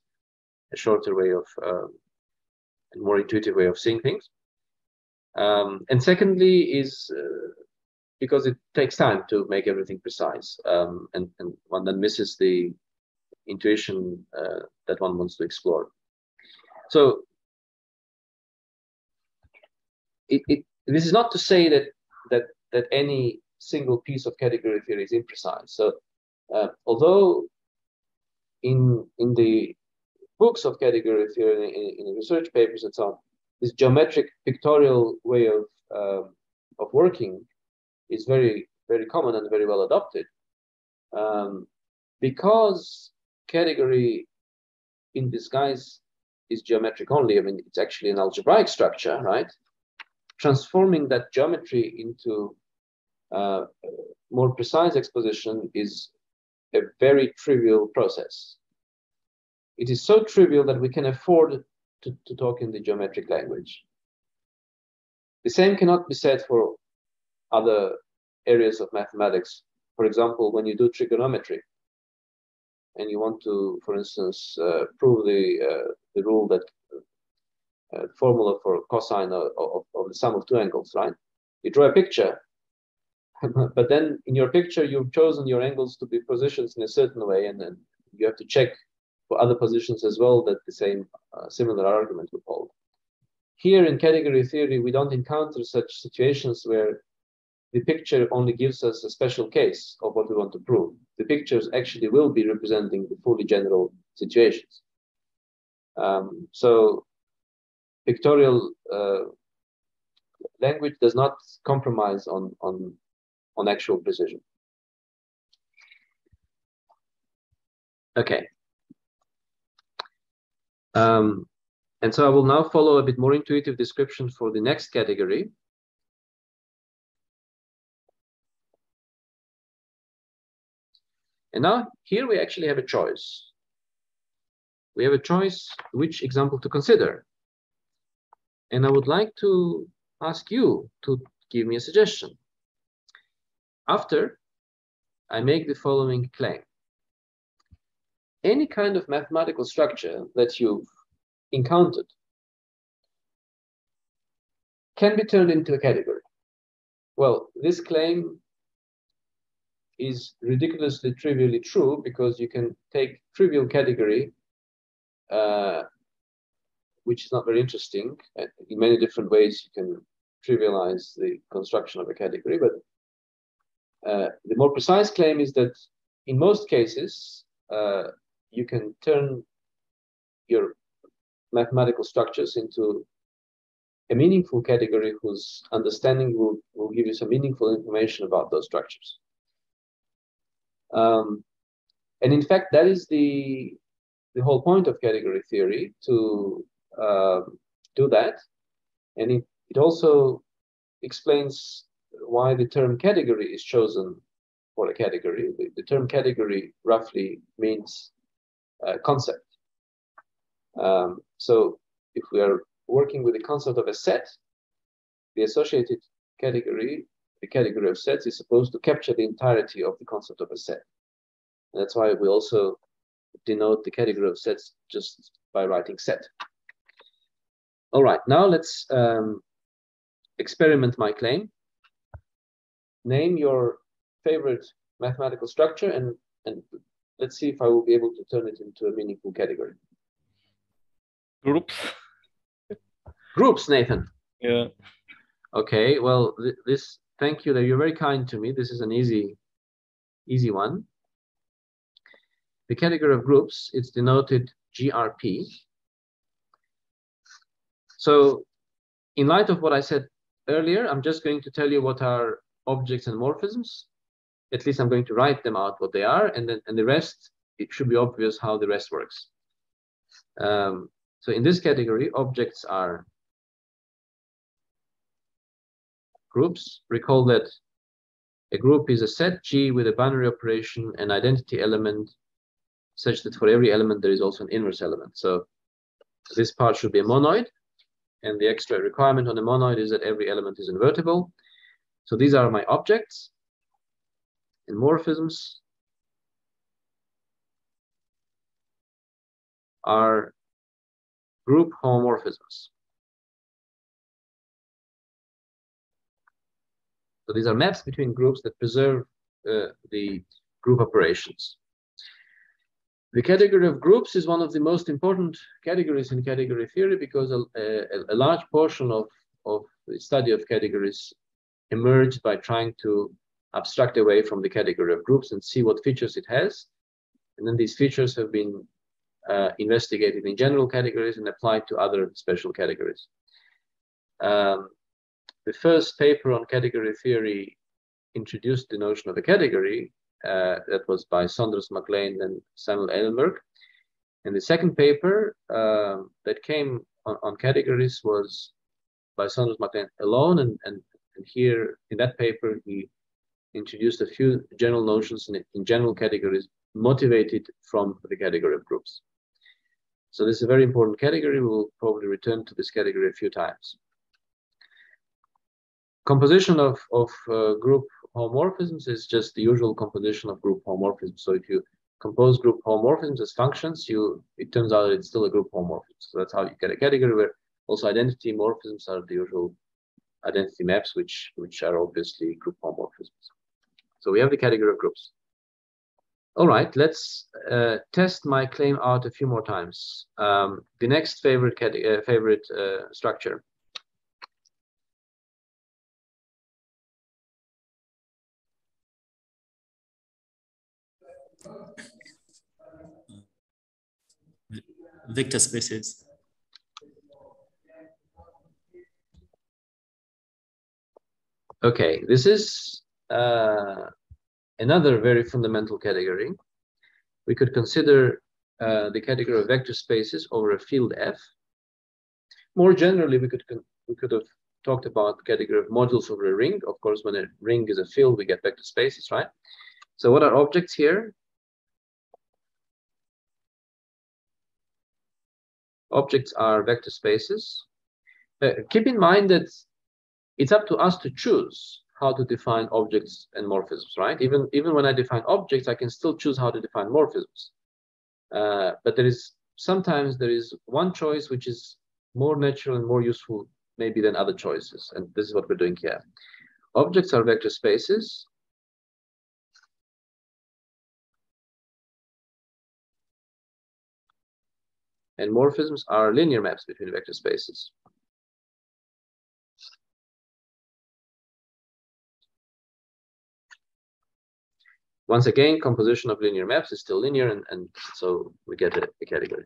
a shorter way of uh, and more intuitive way of seeing things. Um, and secondly, is uh, because it takes time to make everything precise, um, and, and one then misses the intuition uh, that one wants to explore. So, it, it, this is not to say that that that any single piece of category theory is imprecise. So uh, although in in the books of category theory, in, in research papers and so on, this geometric pictorial way of um, of working is very very common and very well adopted. Um, because category in disguise is geometric only. I mean, it's actually an algebraic structure, right? Transforming that geometry into uh, more precise exposition is a very trivial process. It is so trivial that we can afford to, to talk in the geometric language. The same cannot be said for other areas of mathematics. For example, when you do trigonometry and you want to, for instance, uh, prove the, uh, the rule that uh, formula for cosine of, of, of the sum of two angles, right? You draw a picture but then in your picture, you've chosen your angles to be positioned in a certain way, and then you have to check for other positions as well that the same uh, similar argument would hold. Here in category theory, we don't encounter such situations where the picture only gives us a special case of what we want to prove. The pictures actually will be representing the fully general situations. Um, so pictorial uh, language does not compromise on, on on actual precision. Okay. Um, and so I will now follow a bit more intuitive description for the next category. And now here we actually have a choice. We have a choice which example to consider. And I would like to ask you to give me a suggestion. After, I make the following claim. Any kind of mathematical structure that you've encountered can be turned into a category. well, this claim is ridiculously trivially true because you can take trivial category, uh, which is not very interesting. Uh, in many different ways, you can trivialize the construction of a category, but uh, the more precise claim is that in most cases, uh, you can turn your mathematical structures into a meaningful category whose understanding will, will give you some meaningful information about those structures. Um, and in fact, that is the, the whole point of category theory to uh, do that. And it, it also explains why the term category is chosen for a category. The, the term category roughly means uh, concept. Um, so if we are working with the concept of a set, the associated category, the category of sets, is supposed to capture the entirety of the concept of a set. And that's why we also denote the category of sets just by writing set. All right, now let's um, experiment my claim. Name your favorite mathematical structure and, and let's see if I will be able to turn it into a meaningful category. Groups. Groups, Nathan. Yeah. Okay, well, th this, thank you that you're very kind to me. This is an easy, easy one. The category of groups, it's denoted GRP. So in light of what I said earlier, I'm just going to tell you what are objects and morphisms. At least I'm going to write them out what they are, and then and the rest, it should be obvious how the rest works. Um, so in this category, objects are groups. Recall that a group is a set G with a binary operation and identity element such that for every element there is also an inverse element. So this part should be a monoid. And the extra requirement on a monoid is that every element is invertible. So these are my objects and morphisms are group homomorphisms. So these are maps between groups that preserve uh, the group operations. The category of groups is one of the most important categories in category theory because a, a, a large portion of, of the study of categories emerged by trying to abstract away from the category of groups and see what features it has. And then these features have been uh, investigated in general categories and applied to other special categories. Um, the first paper on category theory introduced the notion of a category. Uh, that was by Saunders Mac Lane and Samuel Eilenberg. And the second paper uh, that came on, on, categories was by Saunders Mac Lane alone. And, and, and, here in that paper, he introduced a few general notions in, in general categories motivated from the category of groups. So this is a very important category. We will probably return to this category a few times. Composition of, of uh, group homomorphisms is just the usual composition of group homomorphisms. So if you compose group homomorphisms as functions, you it turns out it's still a group homomorphism. So that's how you get a category where also identity morphisms are the usual identity maps, which which are obviously group homomorphisms. So we have the category of groups. All right, let's uh, test my claim out a few more times. Um, the next favorite uh, favorite uh, structure. Vector spaces. Okay, this is uh, another very fundamental category. We could consider uh, the category of vector spaces over a field F. More generally, we could we could have talked about the category of modules over a ring. Of course, when a ring is a field, we get vector spaces, right? So what are objects here? Objects are vector spaces. Uh, keep in mind that it's up to us to choose how to define objects and morphisms, right? Even, even when I define objects, I can still choose how to define morphisms. Uh, but there is sometimes there is one choice which is more natural and more useful maybe than other choices. And this is what we're doing here. Objects are vector spaces. And morphisms are linear maps between vector spaces. Once again, composition of linear maps is still linear, and, and so we get a, a category.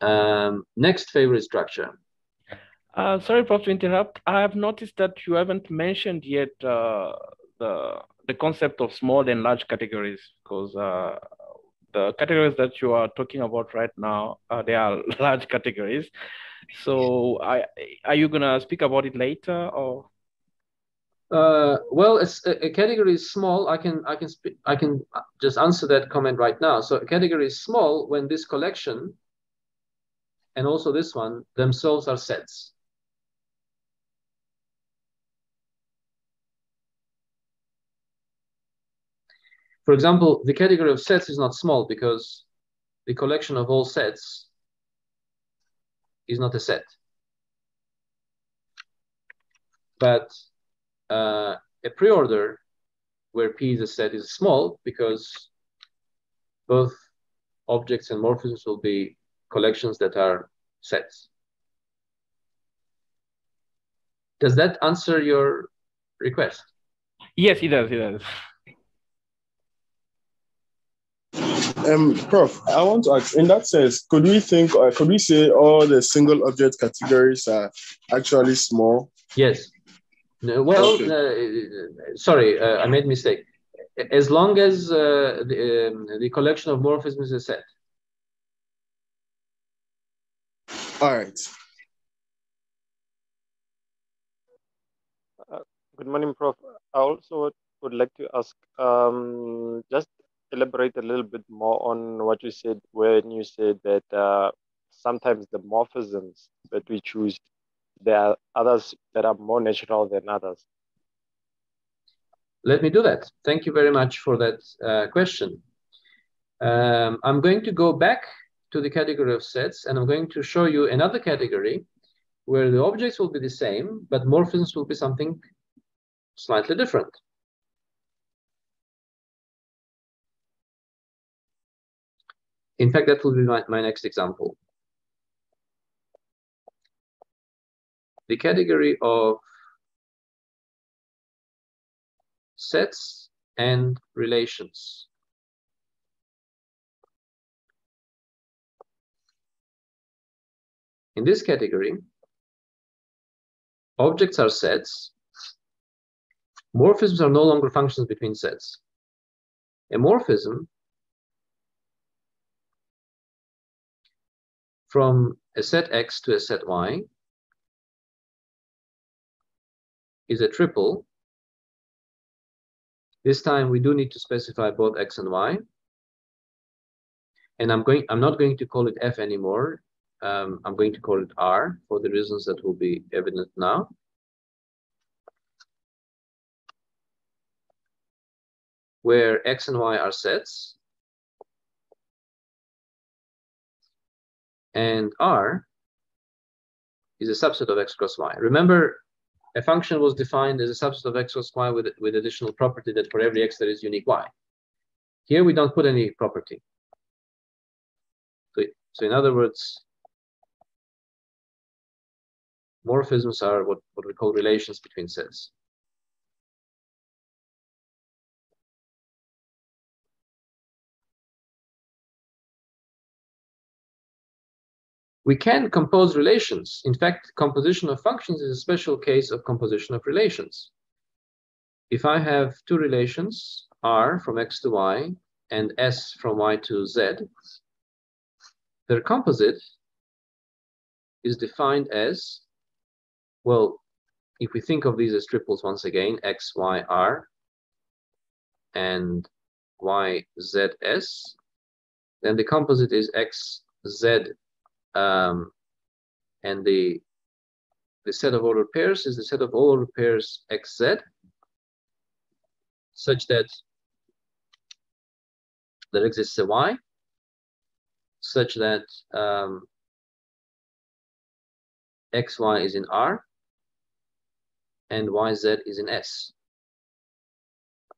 Um, next favorite structure. Uh, sorry, Prof, to interrupt. I have noticed that you haven't mentioned yet uh, the the concept of small and large categories, because uh, the categories that you are talking about right now, uh, they are large categories. So, I, are you gonna speak about it later, or? Uh, well, a, a, category is small. I can I can I can just answer that comment right now. So a category is small when this collection and also this one themselves are sets. For example, the category of sets is not small because the collection of all sets is not a set. But uh, a preorder where P is a set is small because both objects and morphisms will be collections that are sets. Does that answer your request? Yes, it does. It does. Um, Prof, I want to ask. In that sense, could we think, or could we say, all the single object categories are actually small? Yes. No, well, uh, sorry, uh, I made mistake. As long as uh, the, um, the collection of morphisms is set. All right. Uh, good morning, Prof. I also would like to ask, um, just elaborate a little bit more on what you said when you said that uh, sometimes the morphisms that we choose, there are others that are more natural than others. Let me do that. Thank you very much for that uh, question. Um, I'm going to go back to the category of sets, and I'm going to show you another category where the objects will be the same, but morphisms will be something slightly different. In fact, that will be my, my next example. The category of sets and relations. In this category, objects are sets. Morphisms are no longer functions between sets. A morphism from a set X to a set Y is a triple. This time we do need to specify both X and Y. And I'm going I'm not going to call it F anymore um, I'm going to call it R for the reasons that will be evident now. Where X and Y are sets. And R is a subset of X cross Y. Remember, a function was defined as a subset of X cross Y with, with additional property that for every X there is unique Y. Here we don't put any property. So, so in other words, Morphisms are what, what we call relations between sets. We can compose relations. In fact, composition of functions is a special case of composition of relations. If I have two relations, R from X to Y and S from Y to Z, their composite is defined as well, if we think of these as triples once again, x, y, r, and y, z, s, then the composite is x, z, um, and the the set of ordered pairs is the set of all ordered pairs xz, such that there exists a y, such that um, xy is in R, and yz is in S.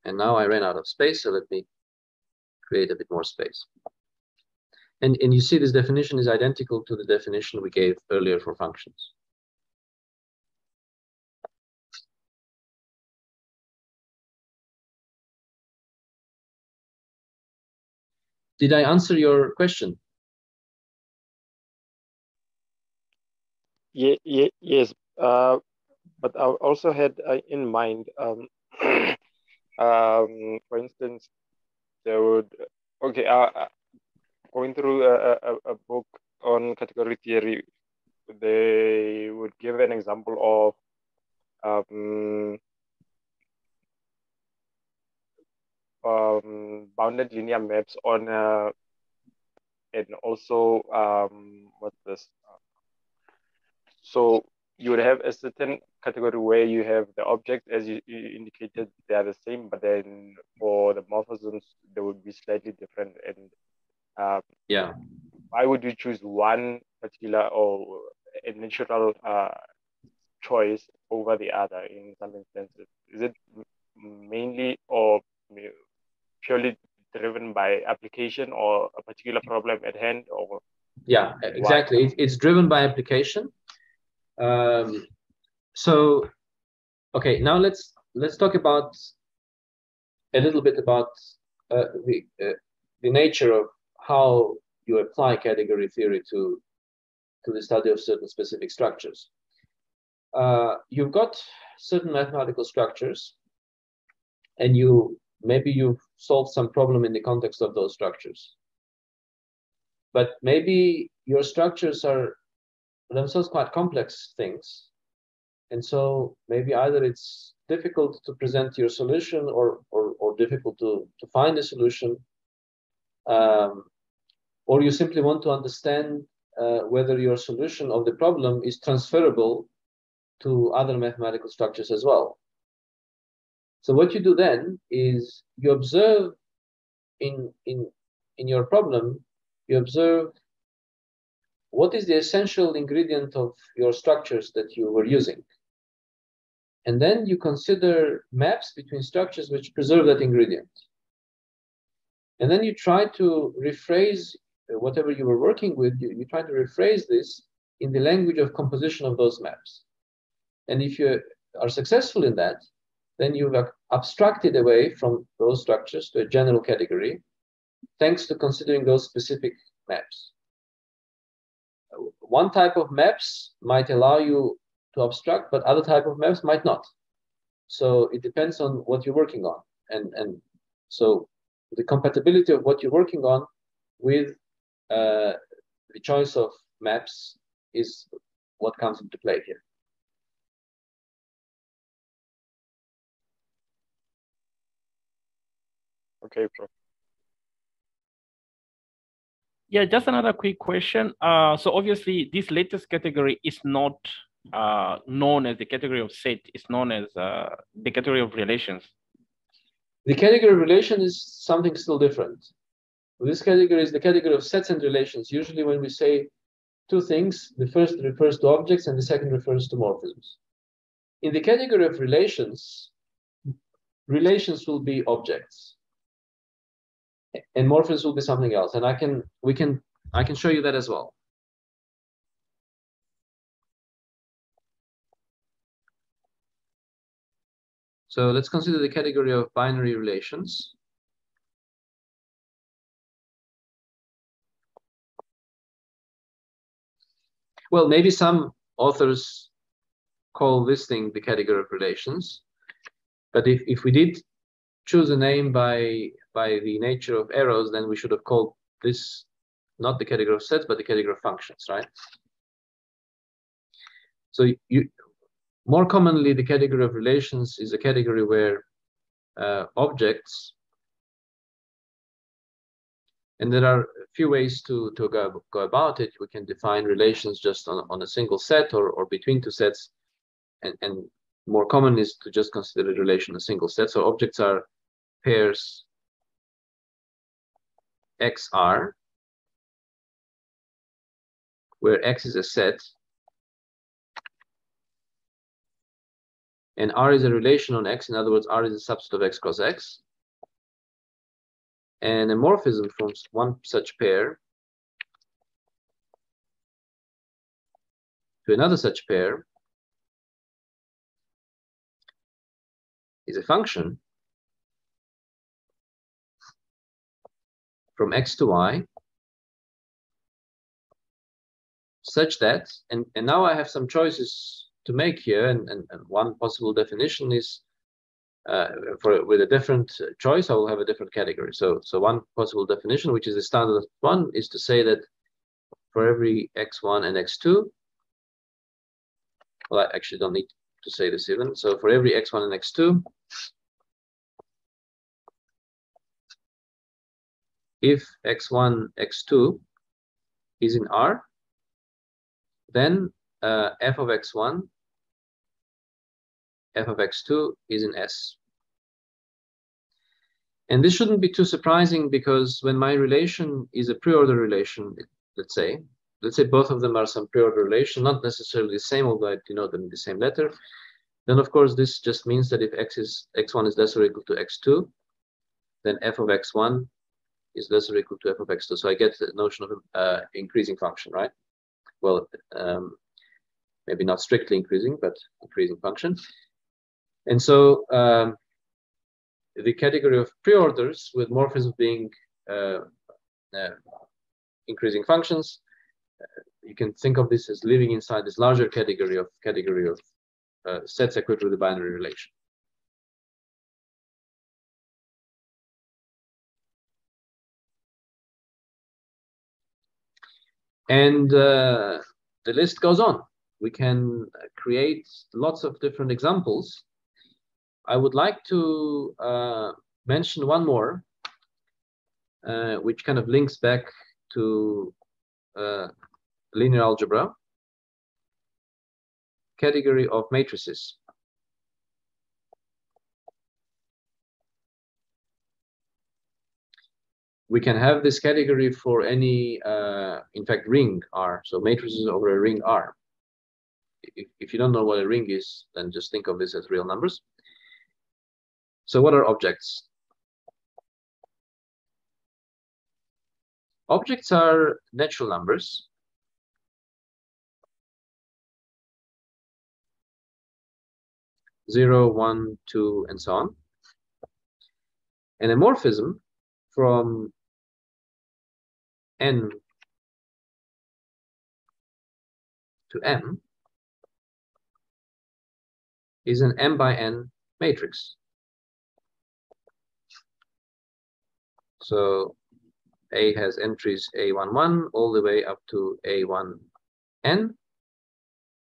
And now I ran out of space, so let me create a bit more space. And, and you see this definition is identical to the definition we gave earlier for functions. Did I answer your question? Yeah, yeah, yes. Uh, but I also had uh, in mind, um, um, for instance, there would, okay, uh, uh going through a, a, a book on category theory, they would give an example of um, um, bounded linear maps on uh, and also um, what's this? So you would have a certain category where you have the objects as you, you, indicated they are the same, but then for the morphisms they would be slightly different. And uh, yeah, why would you choose one particular or a natural uh, choice over the other in some instances? Is it mainly or purely driven by application or a particular problem at hand or yeah exactly. It, it's driven by application. Um, so okay now let's let's talk about a little bit about uh, the uh, the nature of how you apply category theory to to the study of certain specific structures uh, you've got certain mathematical structures and you maybe you've solved some problem in the context of those structures. But maybe your structures are themselves quite complex things. And so maybe either it's difficult to present your solution or, or, or difficult to, to find a solution, um, or you simply want to understand uh, whether your solution of the problem is transferable to other mathematical structures as well. So what you do then is you observe in, in, in your problem, you observe what is the essential ingredient of your structures that you were using. And then you consider maps between structures which preserve that ingredient. And then you try to rephrase Uh, whatever you were working with, you, you try to rephrase this in the language of composition of those maps. And if you are successful in that, then you've abstracted away from those structures to a general category, thanks to considering those specific maps. Uh, one type of maps might allow you to abstract, but other type of maps might not. So it depends on what you're working on. And, and so the compatibility of what you're working on with uh, the choice of maps is what comes into play here. Okay, bro. Yeah, just another quick question. Uh, so obviously, this latest category is not uh, known as the category of set. It's known as uh, the category of relations. The category of relation is something still different. This category is the category of sets and relations. Usually, when we say two things, the first refers to objects and the second refers to morphisms. In the category of relations, relations will be objects and morphisms will be something else. And I can we can I can show you that as well. So let's consider the category of binary relations. Well, maybe some authors call this thing the category of relations. But if, if we did choose a name by by the nature of arrows, then we should have called this not the category of sets, but the category of functions, right? So you more commonly, the category of relations is a category where uh, objects, and there are few ways to, to go, go about it. We can define relations just on, on a single set or, or between two sets, and, and more common is to just consider a relation a single set. So objects are pairs xr, where x is a set, and R is a relation on X. In other words, R is a subset of X cross X. And a morphism from one such pair to another such pair is a function from X to Y such that, and, and now I have some choices to make here, and, and, and one possible definition is uh, for with a different choice, I will have a different category. So, so one possible definition, which is the standard one, is to say that for every x1 and x2, well, I actually don't need to say this even. So for every x1 and x2, if x1, x2 is in R, then uh, f of x1, f of x2 is in S. And this shouldn't be too surprising because when my relation is a preorder relation, let's say, let's say both of them are some preorder relation, not necessarily the same, although I denote them in the same letter, then of course this just means that if x is x1 is less or equal to x2, then f of x1 is less or equal to f of x2. So I get the notion of uh, increasing function, right? well, um, maybe not strictly increasing, but increasing function. And so um, the category of preorders with morphisms being uh, uh, increasing functions, uh, you can think of this as living inside this larger category of category of uh, sets equipped with a binary relation. And uh, the list goes on. We can create lots of different examples. I would like to uh, mention one more, uh, which kind of links back to uh, linear algebra, category of matrices. we can have this category for any, uh, in fact, ring R. So matrices over a ring R. If, if you don't know what a ring is, then just think of this as real numbers. So what are objects? Objects are natural numbers. Zero, one, two, and so on. And a morphism from n to m is an m by n matrix. So A has entries A11 all the way up to A1n.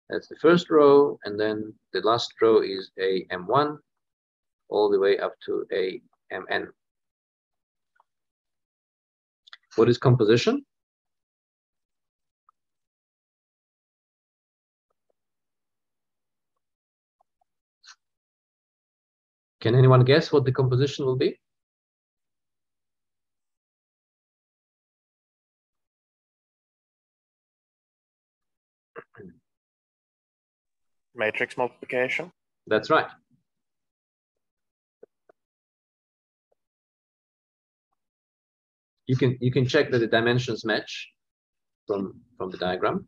That's the first row. And then the last row is AM1 all the way up to AMN. What is composition? Can anyone guess what the composition will be? Matrix multiplication. That's right. you can you can check that the dimensions match from from the diagram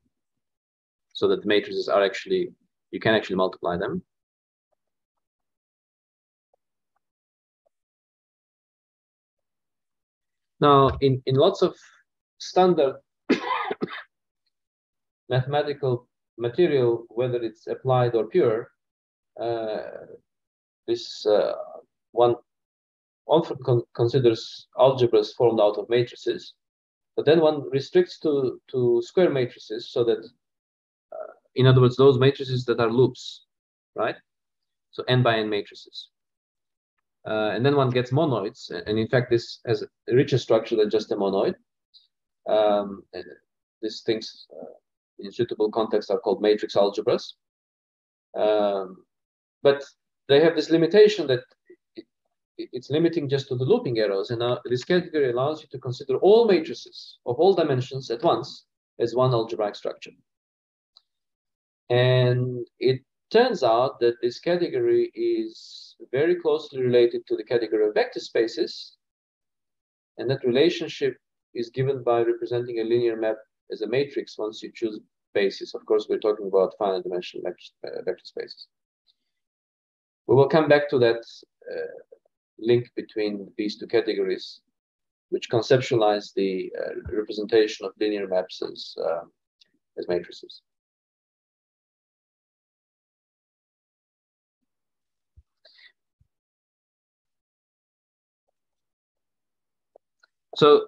so that the matrices are actually you can actually multiply them now in in lots of standard mathematical material whether it's applied or pure uh, this uh, one often con considers algebras formed out of matrices, but then one restricts to, to square matrices so that, uh, in other words, those matrices that are loops, right? So n by n matrices. Uh, and then one gets monoids, and in fact, this has a richer structure than just a monoid. Um, these things uh, in suitable contexts are called matrix algebras. Um, but they have this limitation that it's limiting just to the looping arrows. And now this category allows you to consider all matrices of all dimensions at once as one algebraic structure. And it turns out that this category is very closely related to the category of vector spaces. And that relationship is given by representing a linear map as a matrix once you choose basis. Of course, we're talking about finite dimensional vector, uh, vector spaces. We will come back to that uh, link between these two categories, which conceptualize the uh, representation of linear maps as, uh, as matrices. So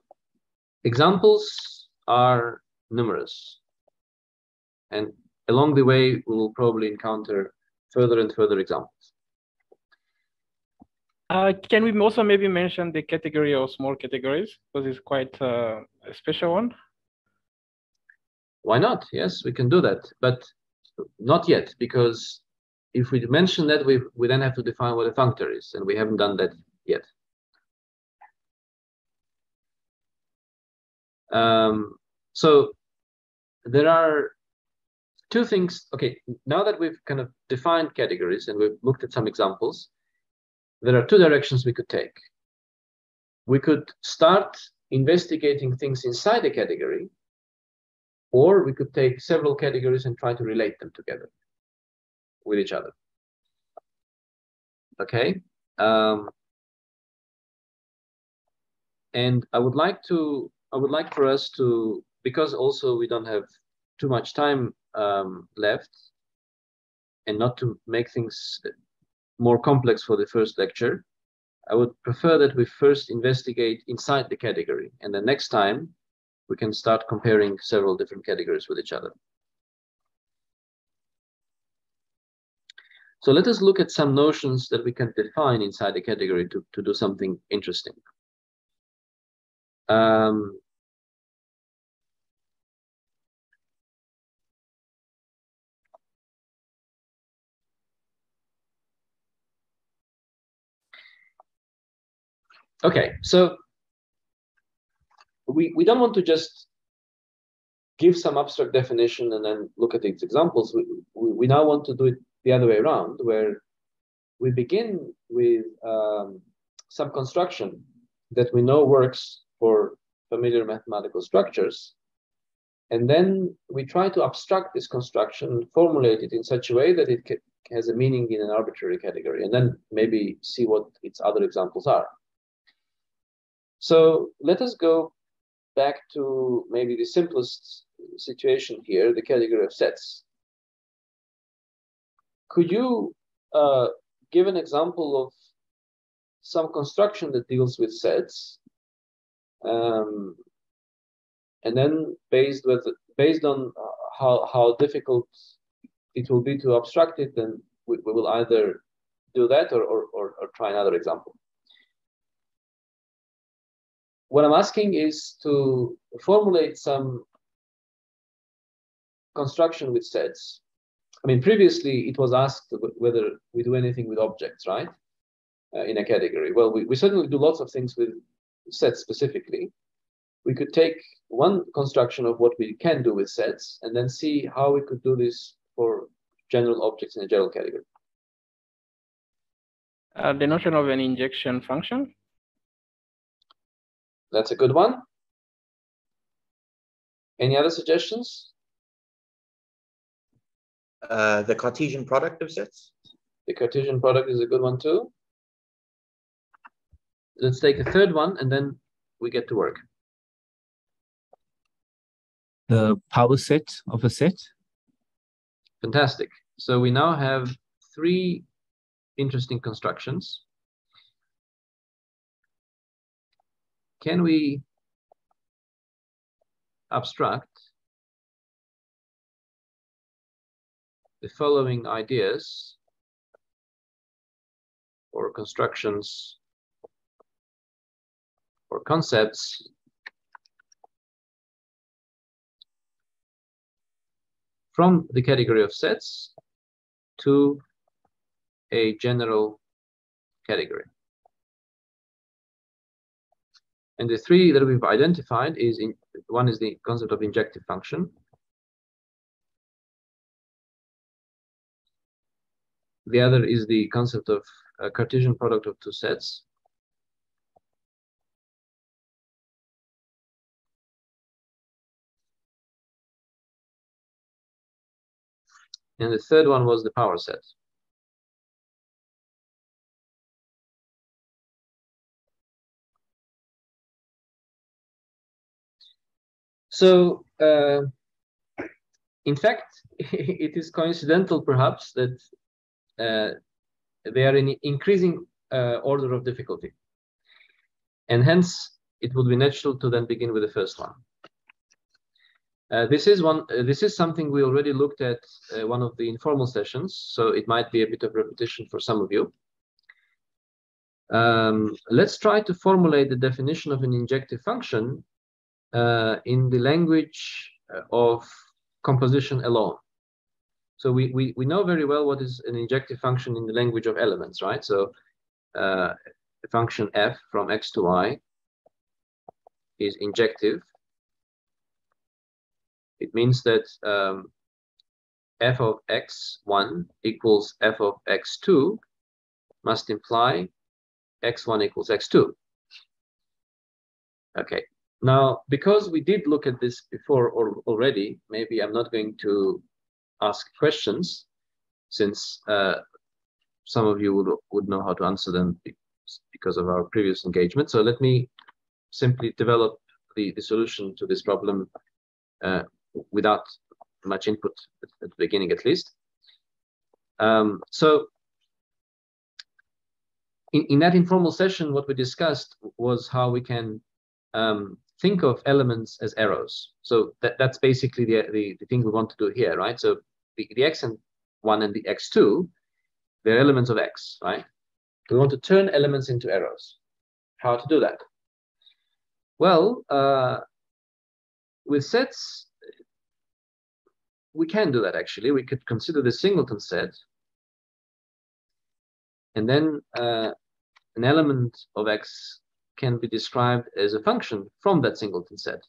examples are numerous. And along the way, we will probably encounter further and further examples. Uh, can we also maybe mention the category of small categories because it's quite uh, a special one? Why not? Yes, we can do that, but not yet because if we mention that, we we then have to define what a functor is, and we haven't done that yet. Um, so there are two things. Okay, now that we've kind of defined categories and we've looked at some examples, there are two directions we could take. We could start investigating things inside a category, or we could take several categories and try to relate them together with each other. Okay. Um, and I would like to, I would like for us to, because also we don't have too much time um, left, and not to make things more complex for the first lecture, I would prefer that we first investigate inside the category, and the next time we can start comparing several different categories with each other. So let us look at some notions that we can define inside the category to, to do something interesting. Um, Okay, so we, we don't want to just give some abstract definition and then look at its examples. We, we, we now want to do it the other way around, where we begin with um, some construction that we know works for familiar mathematical structures. And then we try to abstract this construction, formulate it in such a way that it has a meaning in an arbitrary category, and then maybe see what its other examples are. So let us go back to maybe the simplest situation here, the category of sets. Could you uh, give an example of some construction that deals with sets? Um, and then based with based on uh, how how difficult it will be to abstract it, then we, we will either do that or, or, or, or try another example what I'm asking is to formulate some construction with sets. I mean, previously it was asked whether we do anything with objects, right? Uh, in a category. Well, we, we certainly do lots of things with sets specifically. We could take one construction of what we can do with sets and then see how we could do this for general objects in a general category. Uh, the notion of an injection function. That's a good one. Any other suggestions? Uh, the Cartesian product of sets. The Cartesian product is a good one too. Let's take a third one and then we get to work. The power set of a set. Fantastic. So we now have three interesting constructions. Can we abstract the following ideas or constructions or concepts from the category of sets to a general category. And the three that we've identified is in, one is the concept of injective function. The other is the concept of a Cartesian product of two sets. And the third one was the power set. So, uh, in fact, it is coincidental perhaps that uh, they are in increasing uh, order of difficulty. And hence, it would be natural to then begin with the first one. Uh, this is one. Uh, this is something we already looked at uh, one of the informal sessions, so it might be a bit of repetition for some of you. Um, let's try to formulate the definition of an injective function uh, in the language uh, of composition alone. So we, we, we know very well what is an injective function in the language of elements, right? So uh, function f from x to y is injective. It means that um, f of x1 equals f of x2 must imply x1 equals x2. Okay, now, because we did look at this before or already, maybe I'm not going to ask questions since uh, some of you would, would know how to answer them because of our previous engagement. So let me simply develop the, the solution to this problem uh, without much input at, at, the beginning at least. Um, so in, in that informal session, what we discussed was how we can um, think of elements as arrows. So that, that's basically the, the, the thing we want to do here, right? So the, the x and 1 and the x2, they're elements of x, right? We want to turn elements into arrows. How to do that? Well, uh, with sets, we can do that actually. We could consider the singleton set, and then uh, an element of x can be described as a function from that singleton set.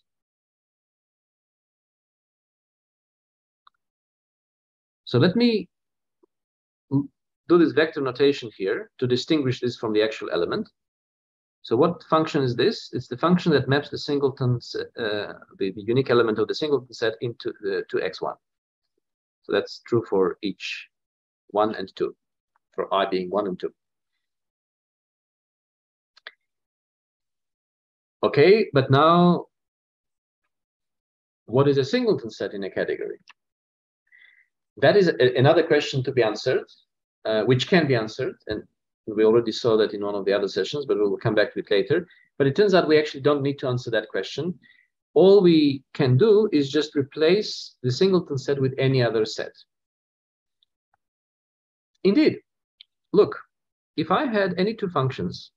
So let me do this vector notation here to distinguish this from the actual element. So what function is this? It's the function that maps the singleton, uh, the, the, unique element of the singleton set into the to x1. So that's true for each one and two, for i being one and two. Okay, but now what is a singleton set in a category? That is a, another question to be answered, uh, which can be answered. And we already saw that in one of the other sessions, but we will come back to it later. But it turns out we actually don't need to answer that question. All we can do is just replace the singleton set with any other set. Indeed, look, if I had any two functions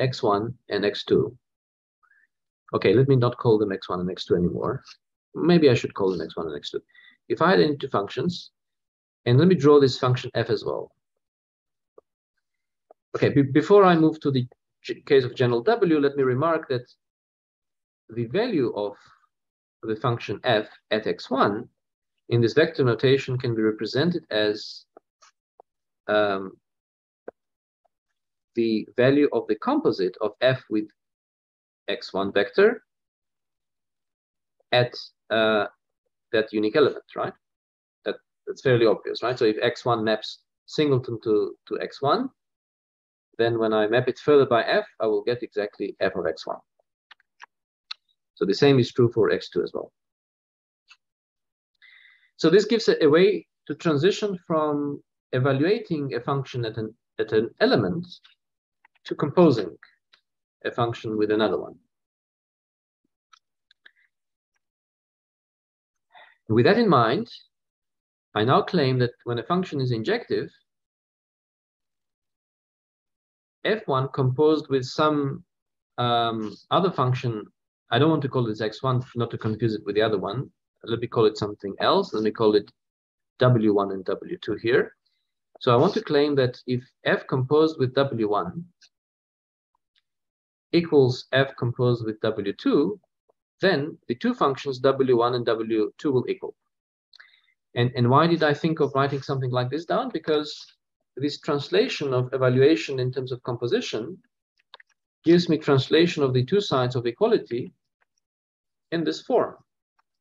x1 and x2. Okay, let me not call them x1 and x2 anymore. Maybe I should call them x1 and x2. If I had any two functions, and let me draw this function f as well. Okay, before I move to the case of general w, let me remark that the value of the function f at x1 in this vector notation can be represented as um, the value of the composite of f with x1 vector at uh, that unique element, right? That, that's fairly obvious, right? So if x1 maps singleton to, to x1, then when I map it further by f, I will get exactly f of x1. So the same is true for x2 as well. So this gives a, a way to transition from evaluating a function at an, at an element to composing a function with another one. With that in mind, I now claim that when a function is injective, f1 composed with some um, other function, I don't want to call this x1, not to confuse it with the other one. Let me call it something else. Let me call it w1 and w2 here. So I want to claim that if f composed with w1 equals f composed with w2, then the two functions w1 and w2 will equal. And, and why did I think of writing something like this down? Because this translation of evaluation in terms of composition gives me translation of the two sides of equality in this form.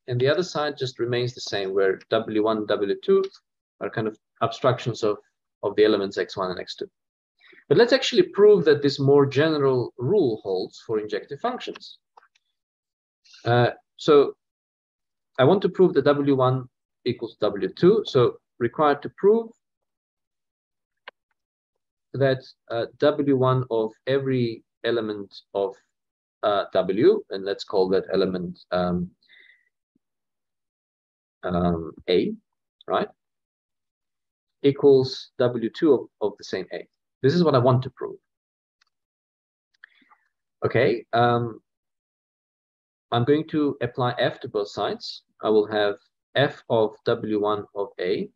And the other side just remains the same, where W1 W2 are kind of abstractions of, of the elements X1 and X2. But let's actually prove that this more general rule holds for injective functions. Uh, so I want to prove that W1 equals W2. So required to prove that uh, W1 of every element of uh, W, and let's call that element um, um, A, right, equals W2 of, of the same A. This is what I want to prove. Okay, um, I'm going to apply F to both sides. I will have F of W1 of A.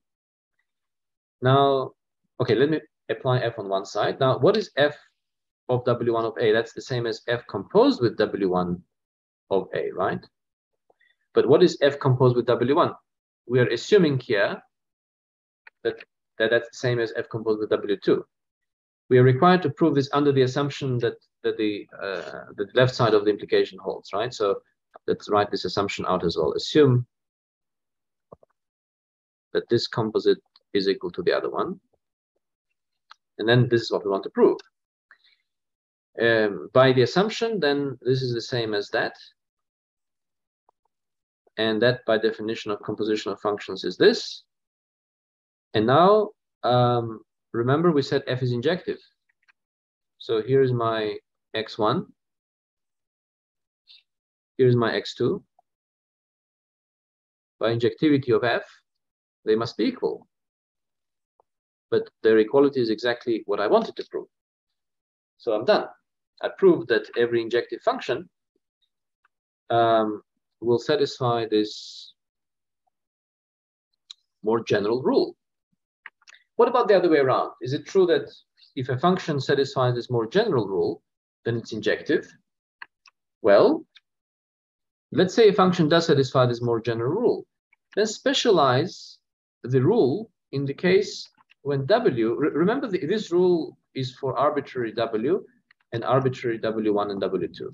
Now, okay, let me apply F on one side. Now, what is F of W1 of A? That's the same as F composed with W1 of A, right? But what is F composed with W1? We are assuming here that, that that's the same as F composed with W2. We are required to prove this under the assumption that, that the, uh, the left side of the implication holds, right? So let's write this assumption out as well. Assume that this composite is equal to the other one. And then this is what we want to prove. Um, by the assumption, then this is the same as that. And that, by definition of composition of functions, is this. And now, um, remember we said f is injective. So here's my x1. Here's my x2. By injectivity of f, they must be equal. But their equality is exactly what I wanted to prove. So I'm done. I proved that every injective function um, will satisfy this more general rule. What about the other way around? Is it true that if a function satisfies this more general rule, then it's injective? Well, let's say a function does satisfy this more general rule. Then specialize the rule in the case when W, re remember the, this rule is for arbitrary W and arbitrary W1 and W2.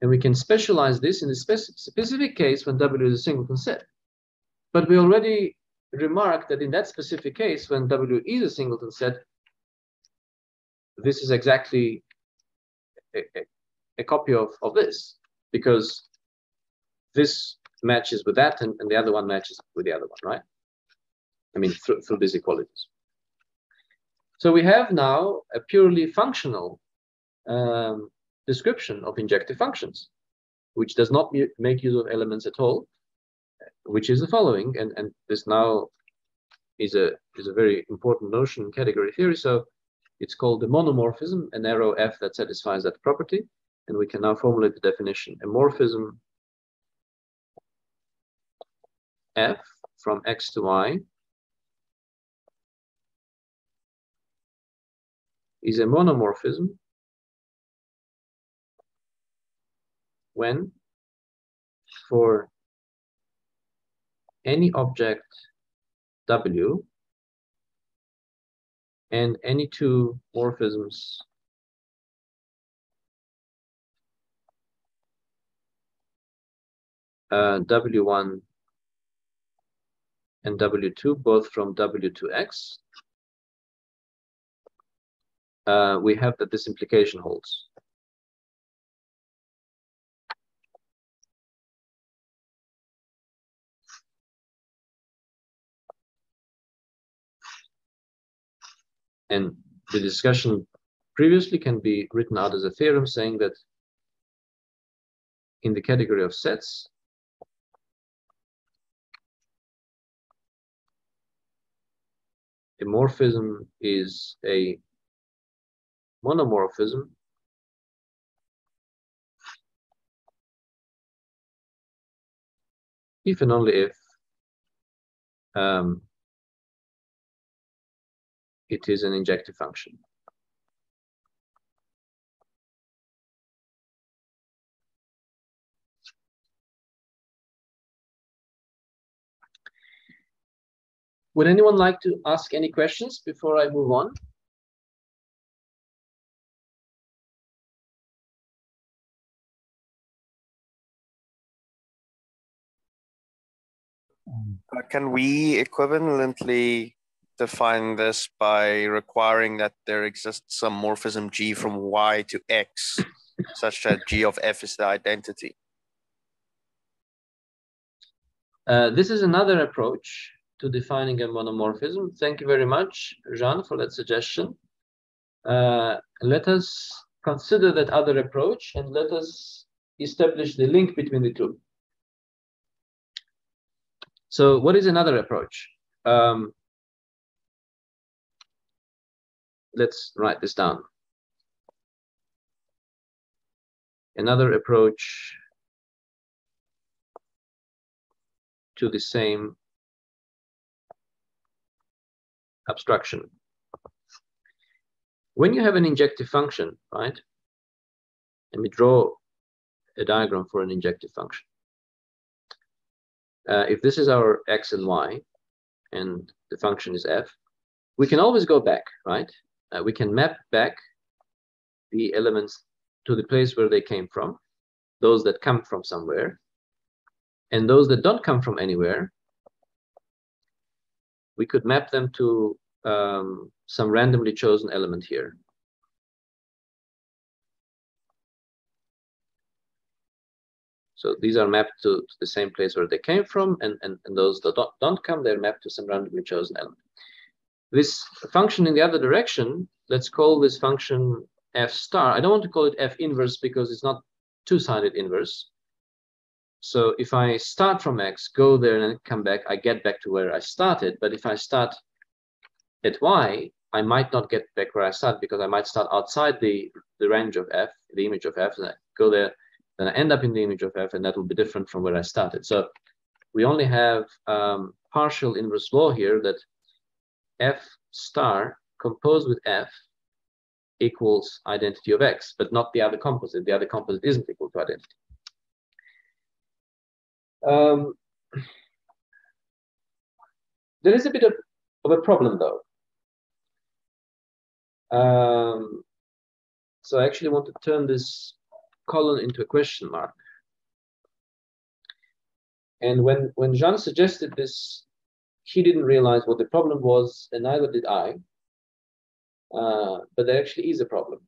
And we can specialize this in a spec specific case when W is a singleton set. But we already remarked that in that specific case, when W is a singleton set, this is exactly a, a, a copy of, of this, because this matches with that and, and the other one matches with the other one, right? I mean, through, through these equalities. So we have now a purely functional um, description of injective functions, which does not make use of elements at all, which is the following, and, and this now is a is a very important notion in category theory. So it's called the monomorphism, an arrow F that satisfies that property, and we can now formulate the definition. A morphism F from X to Y is a monomorphism when for any object W and any two morphisms uh, W1 and W2, both from W to X, uh, we have that this implication holds. And the discussion previously can be written out as a theorem saying that in the category of sets, a morphism is a monomorphism if and only if um, it is an injective function. would anyone like to ask any questions before I move on? Uh, can we equivalently define this by requiring that there exists some morphism G from Y to X, such that G of F is the identity? Uh, this is another approach to defining a monomorphism. Thank you very much, Jean, for that suggestion. Uh, let us consider that other approach and let us establish the link between the two. So what is another approach? Um, let's write this down. Another approach to the same abstraction. When you have an injective function, right? Let me draw a diagram for an injective function. Uh, if this is our x and y, and the function is f, we can always go back, right? Uh, we can map back the elements to the place where they came from, those that come from somewhere, and those that don't come from anywhere, we could map them to um, some randomly chosen element here. So these are mapped to, to, the same place where they came from, and, and, and those that don't, don't come, they're mapped to some randomly chosen element. This function in the other direction, let's call this function f star. I don't want to call it f inverse because it's not two-sided inverse. So if I start from x, go there and come back, I get back to where I started. But if I start at y, I might not get back where I start because I might start outside the, the range of f, the image of f, and I go there, then I end up in the image of f, and that will be different from where I started. So we only have um, partial inverse law here that f star composed with f equals identity of x, but not the other composite. The other composite isn't equal to identity. Um, there is a bit of, of a problem though. Um, so I actually want to turn this colon into a question mark. And when, when Jean suggested this, he didn't realize what the problem was, and neither did I. Uh, but there actually is a problem.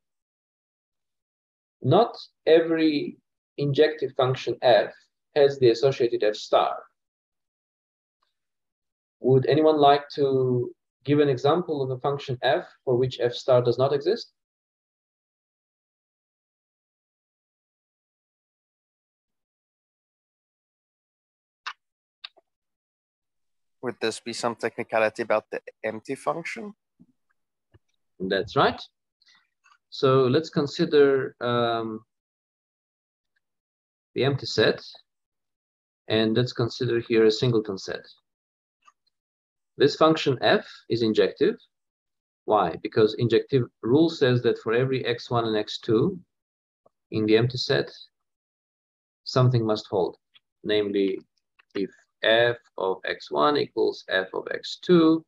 Not every injective function f has the associated f star. Would anyone like to give an example of a function f for which f star does not exist? Would this be some technicality about the empty function? That's right. So let's consider um, the empty set. And let's consider here a singleton set. This function f is injective. Why? Because injective rule says that for every x1 and x2 in the empty set, something must hold. Namely, if f of x1 equals f of x2,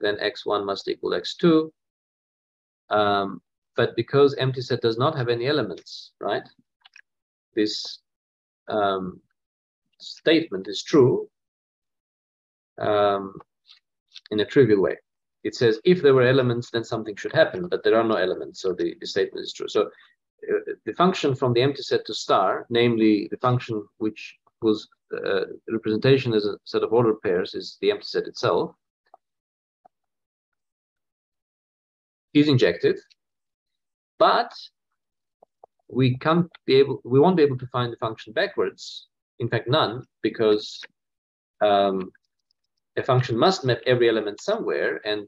then x1 must equal x2. Um, but because empty set does not have any elements, right? This um, statement is true um, in a trivial way. It says if there were elements, then something should happen, but there are no elements, so the, the statement is true. So uh, the function from the empty set to star, namely the function which was uh, representation as a set of ordered pairs is the empty set itself, is injective, but we can't be able, we won't be able to find the function backwards in fact none, because um, a function must map every element somewhere, and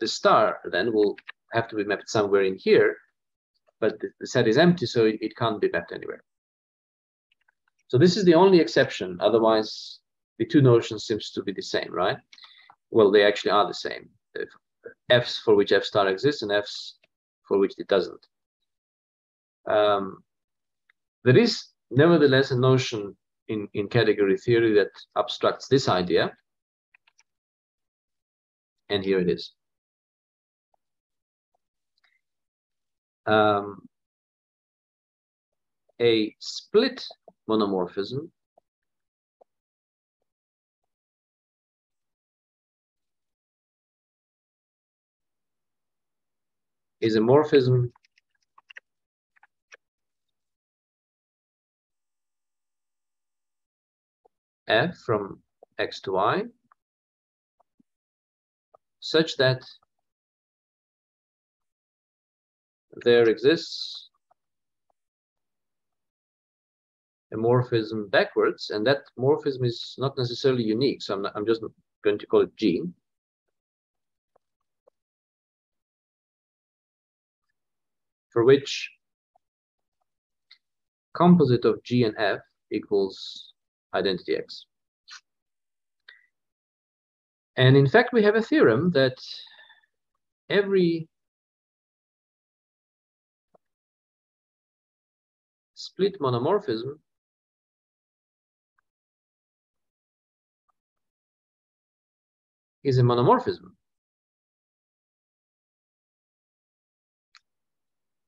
the star then will have to be mapped somewhere in here, but the, the set is empty, so it, it can't be mapped anywhere. So this is the only exception. Otherwise, the two notions seems to be the same, right? Well, they actually are the same. F's for which F star exists and F's for which it doesn't. Um, there is nevertheless a notion in, in category theory that abstracts this idea. and here it is. Um, a split monomorphism. Is a morphism f from x to y such that there exists a morphism backwards, and that morphism is not necessarily unique. So I'm, not, I'm just going to call it G. For which composite of G and F equals identity X. And in fact, we have a theorem that every split monomorphism is a monomorphism.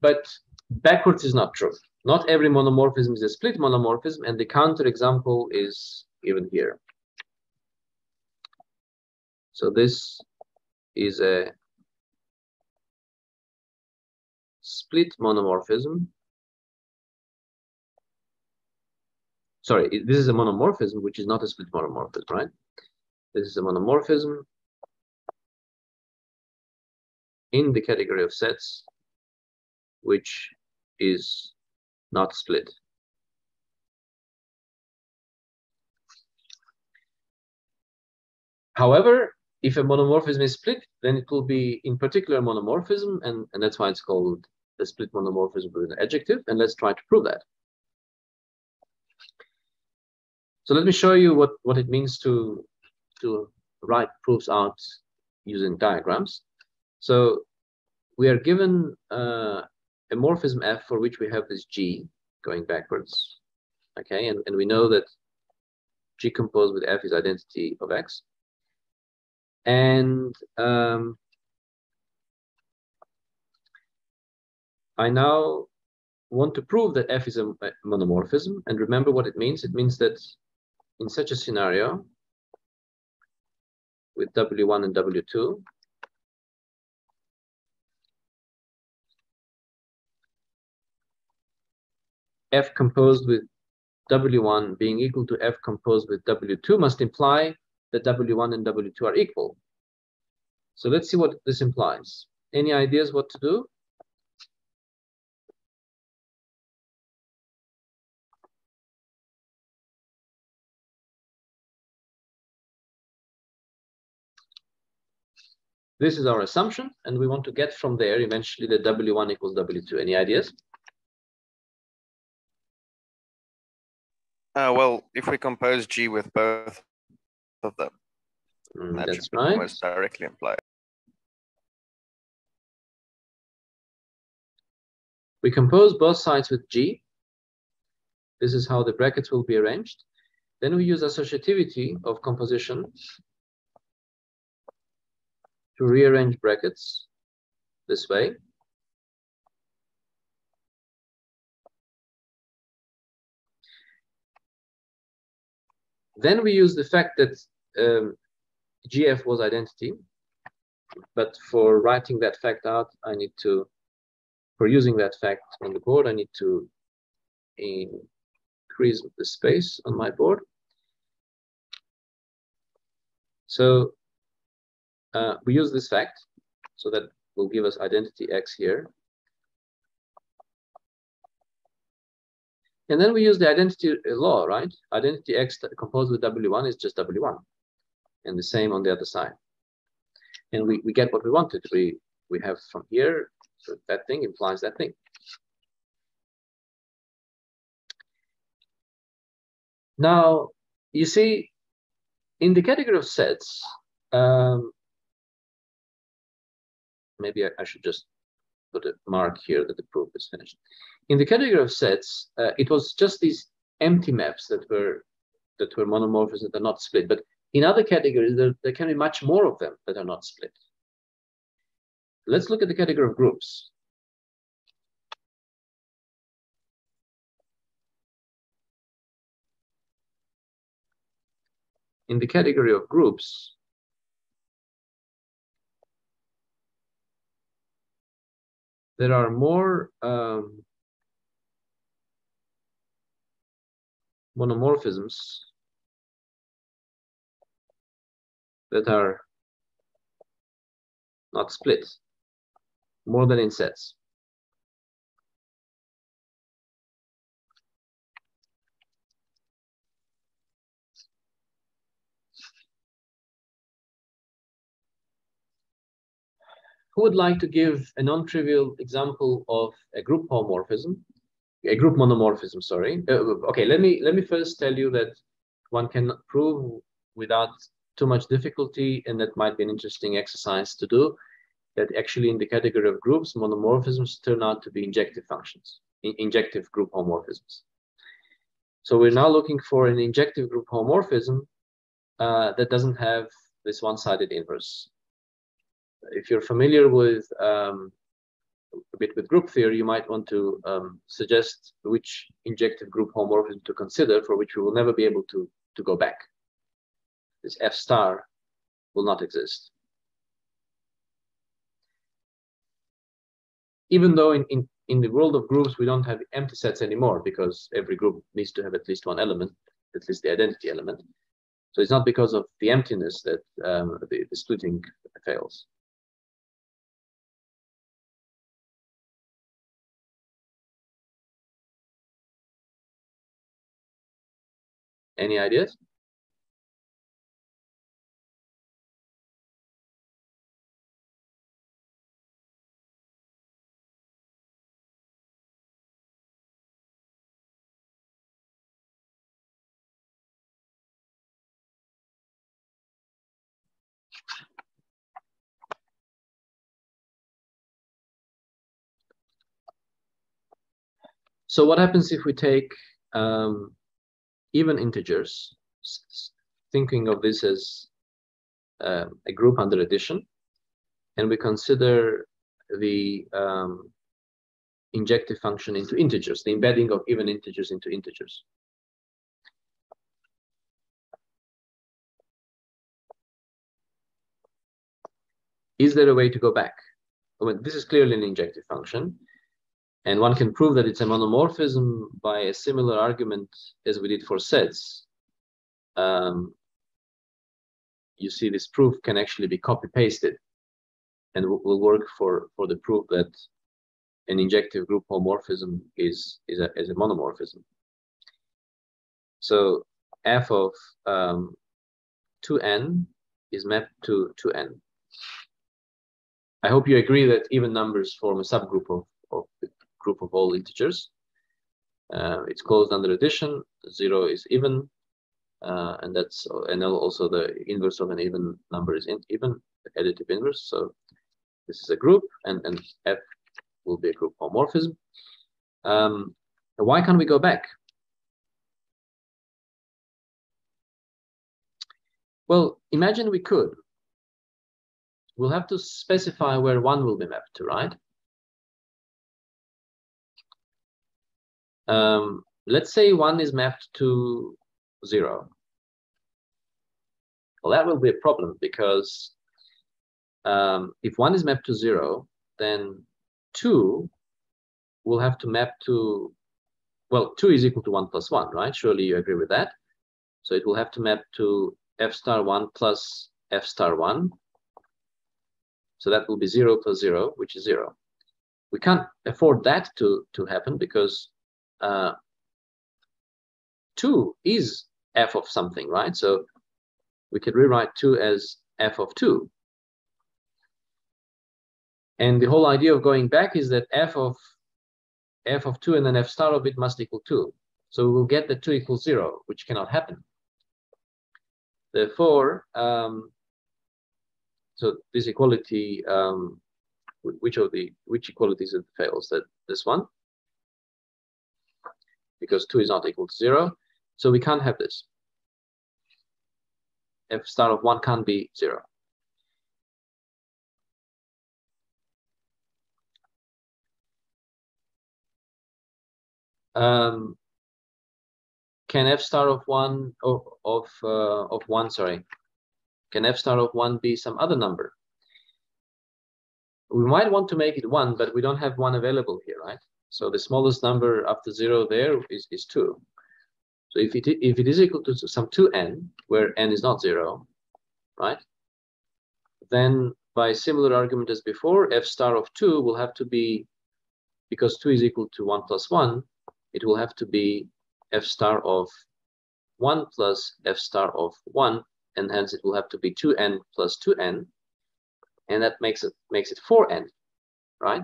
But backwards is not true. Not every monomorphism is a split monomorphism, and the counterexample is given here. So this is a split monomorphism. Sorry, this is a monomorphism, which is not a split monomorphism, right? This is a monomorphism in the category of sets, which is not split. However, if a monomorphism is split, then it will be in particular a monomorphism, and, and that's why it's called a split monomorphism with an adjective, and let's try to prove that. So let me show you what, what it means to to write proofs out using diagrams. So we are given uh, a morphism f for which we have this g going backwards. Okay, and, and we know that g composed with f is identity of x. And um, I now want to prove that f is a monomorphism. And remember what it means. It means that in such a scenario, with W1 and W2. F composed with W1 being equal to F composed with W2 must imply that W1 and W2 are equal. So let's see what this implies. Any ideas what to do? This is our assumption, and we want to get from there eventually that W1 equals W2. Any ideas? Uh, well, if we compose G with both of them, mm, that that's right. almost directly imply. We compose both sides with G. This is how the brackets will be arranged. Then we use associativity of composition to rearrange brackets this way. Then we use the fact that um, GF was identity, but for writing that fact out, I need to, for using that fact on the board, I need to increase the space on my board. So uh, we use this fact, so that will give us identity x here. And then we use the identity law, right? Identity x composed with W1 is just W1. And the same on the other side. And we, we get what we wanted. We, we have from here, so that thing implies that thing. Now, you see, in the category of sets, um, maybe I, I, should just put a mark here that the proof is finished. In the category of sets, uh, it was just these empty maps that were that were monomorphisms that are not split. But in other categories, there, there can be much more of them that are not split. Let's look at the category of groups. In the category of groups, there are more um, monomorphisms that are not split more than in sets. Who would like to give a non-trivial example of a group homomorphism, a group monomorphism, sorry. Uh, okay, let me let me first tell you that one can prove without too much difficulty, and that might be an interesting exercise to do, that actually in the category of groups, monomorphisms turn out to be injective functions, in injective group homomorphisms. So we're now looking for an injective group homomorphism uh, that doesn't have this one-sided inverse if you're familiar with um, a bit with group theory, you might want to um, suggest which injective group homomorphism to consider for which we will never be able to, to go back. This F star will not exist. Even though in, in, in the world of groups, we don't have empty sets anymore because every group needs to have at least one element, at least the identity element. So it's not because of the emptiness that um, the, the splitting fails. Any ideas? So what happens if we take um, even integers, thinking of this as uh, a group under addition, and we consider the um, injective function into integers, the embedding of even integers into integers. Is there a way to go back? Well, this is clearly an injective function. And one can prove that it's a monomorphism by a similar argument as we did for sets. Um, you see this proof can actually be copy pasted and will work for, for the proof that an injective group homomorphism is, is, a, is a monomorphism. So f of um, 2n is mapped to 2n. I hope you agree that even numbers form a subgroup of, of group of all integers. Uh, it's closed under addition. Zero is even, uh, and that's and also the inverse of an even number is in, even the additive inverse. So this is a group, and and F will be a group homomorphism. Um, why can't we go back? Well, imagine we could. We'll have to specify where one will be mapped to, right? Um, let's say one is mapped to zero. Well, that will be a problem because um, if one is mapped to zero, then two will have to map to, well, two is equal to one plus one, right? Surely you agree with that. So it will have to map to f star one plus f star one. So that will be zero plus zero, which is zero. We can't afford that to, to happen because uh, 2 is f of something, right? So we can rewrite 2 as f of 2. And the whole idea of going back is that f of f of 2 and then f star of it must equal 2. So we will get that 2 equals 0, which cannot happen. Therefore, um, so this equality, um, which of the which equalities it fails? That this one because 2 is not equal to 0. So we can't have this. f star of one can't be zero. Um, can f star of one of of, uh, of one sorry can f star of one be some other number we might want to make it one but we don't have one available here right so the smallest number after zero there is, is two so if it if it is equal to some 2n where n is not zero right then by similar argument as before f star of 2 will have to be because 2 is equal to 1 plus 1 it will have to be f star of 1 plus f star of 1, and hence it will have to be 2n plus 2n, and that makes it makes it 4n, right?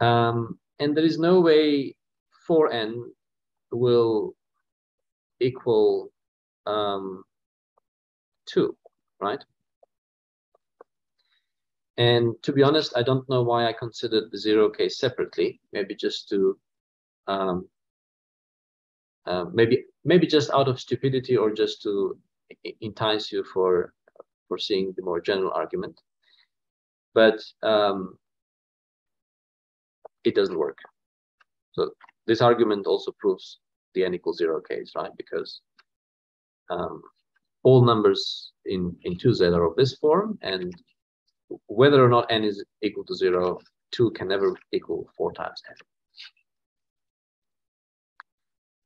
Um, and there is no way 4n will equal um, 2, right? And to be honest, I don't know why I considered the zero case separately, maybe just to um, uh, maybe maybe just out of stupidity or just to entice you for for seeing the more general argument but um, it doesn't work. So this argument also proves the n equals zero case right? Because um, all numbers in in 2z are of this form and whether or not n is equal to zero 2 can never equal 4 times n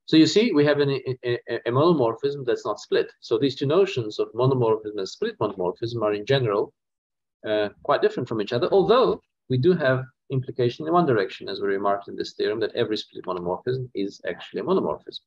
so you see, we have an, a, a, monomorphism that's not split. So these two notions of monomorphism and split monomorphism are in general uh, quite different from each other, although we do have implication in one direction, as we remarked in this theorem, that every split monomorphism is actually a monomorphism.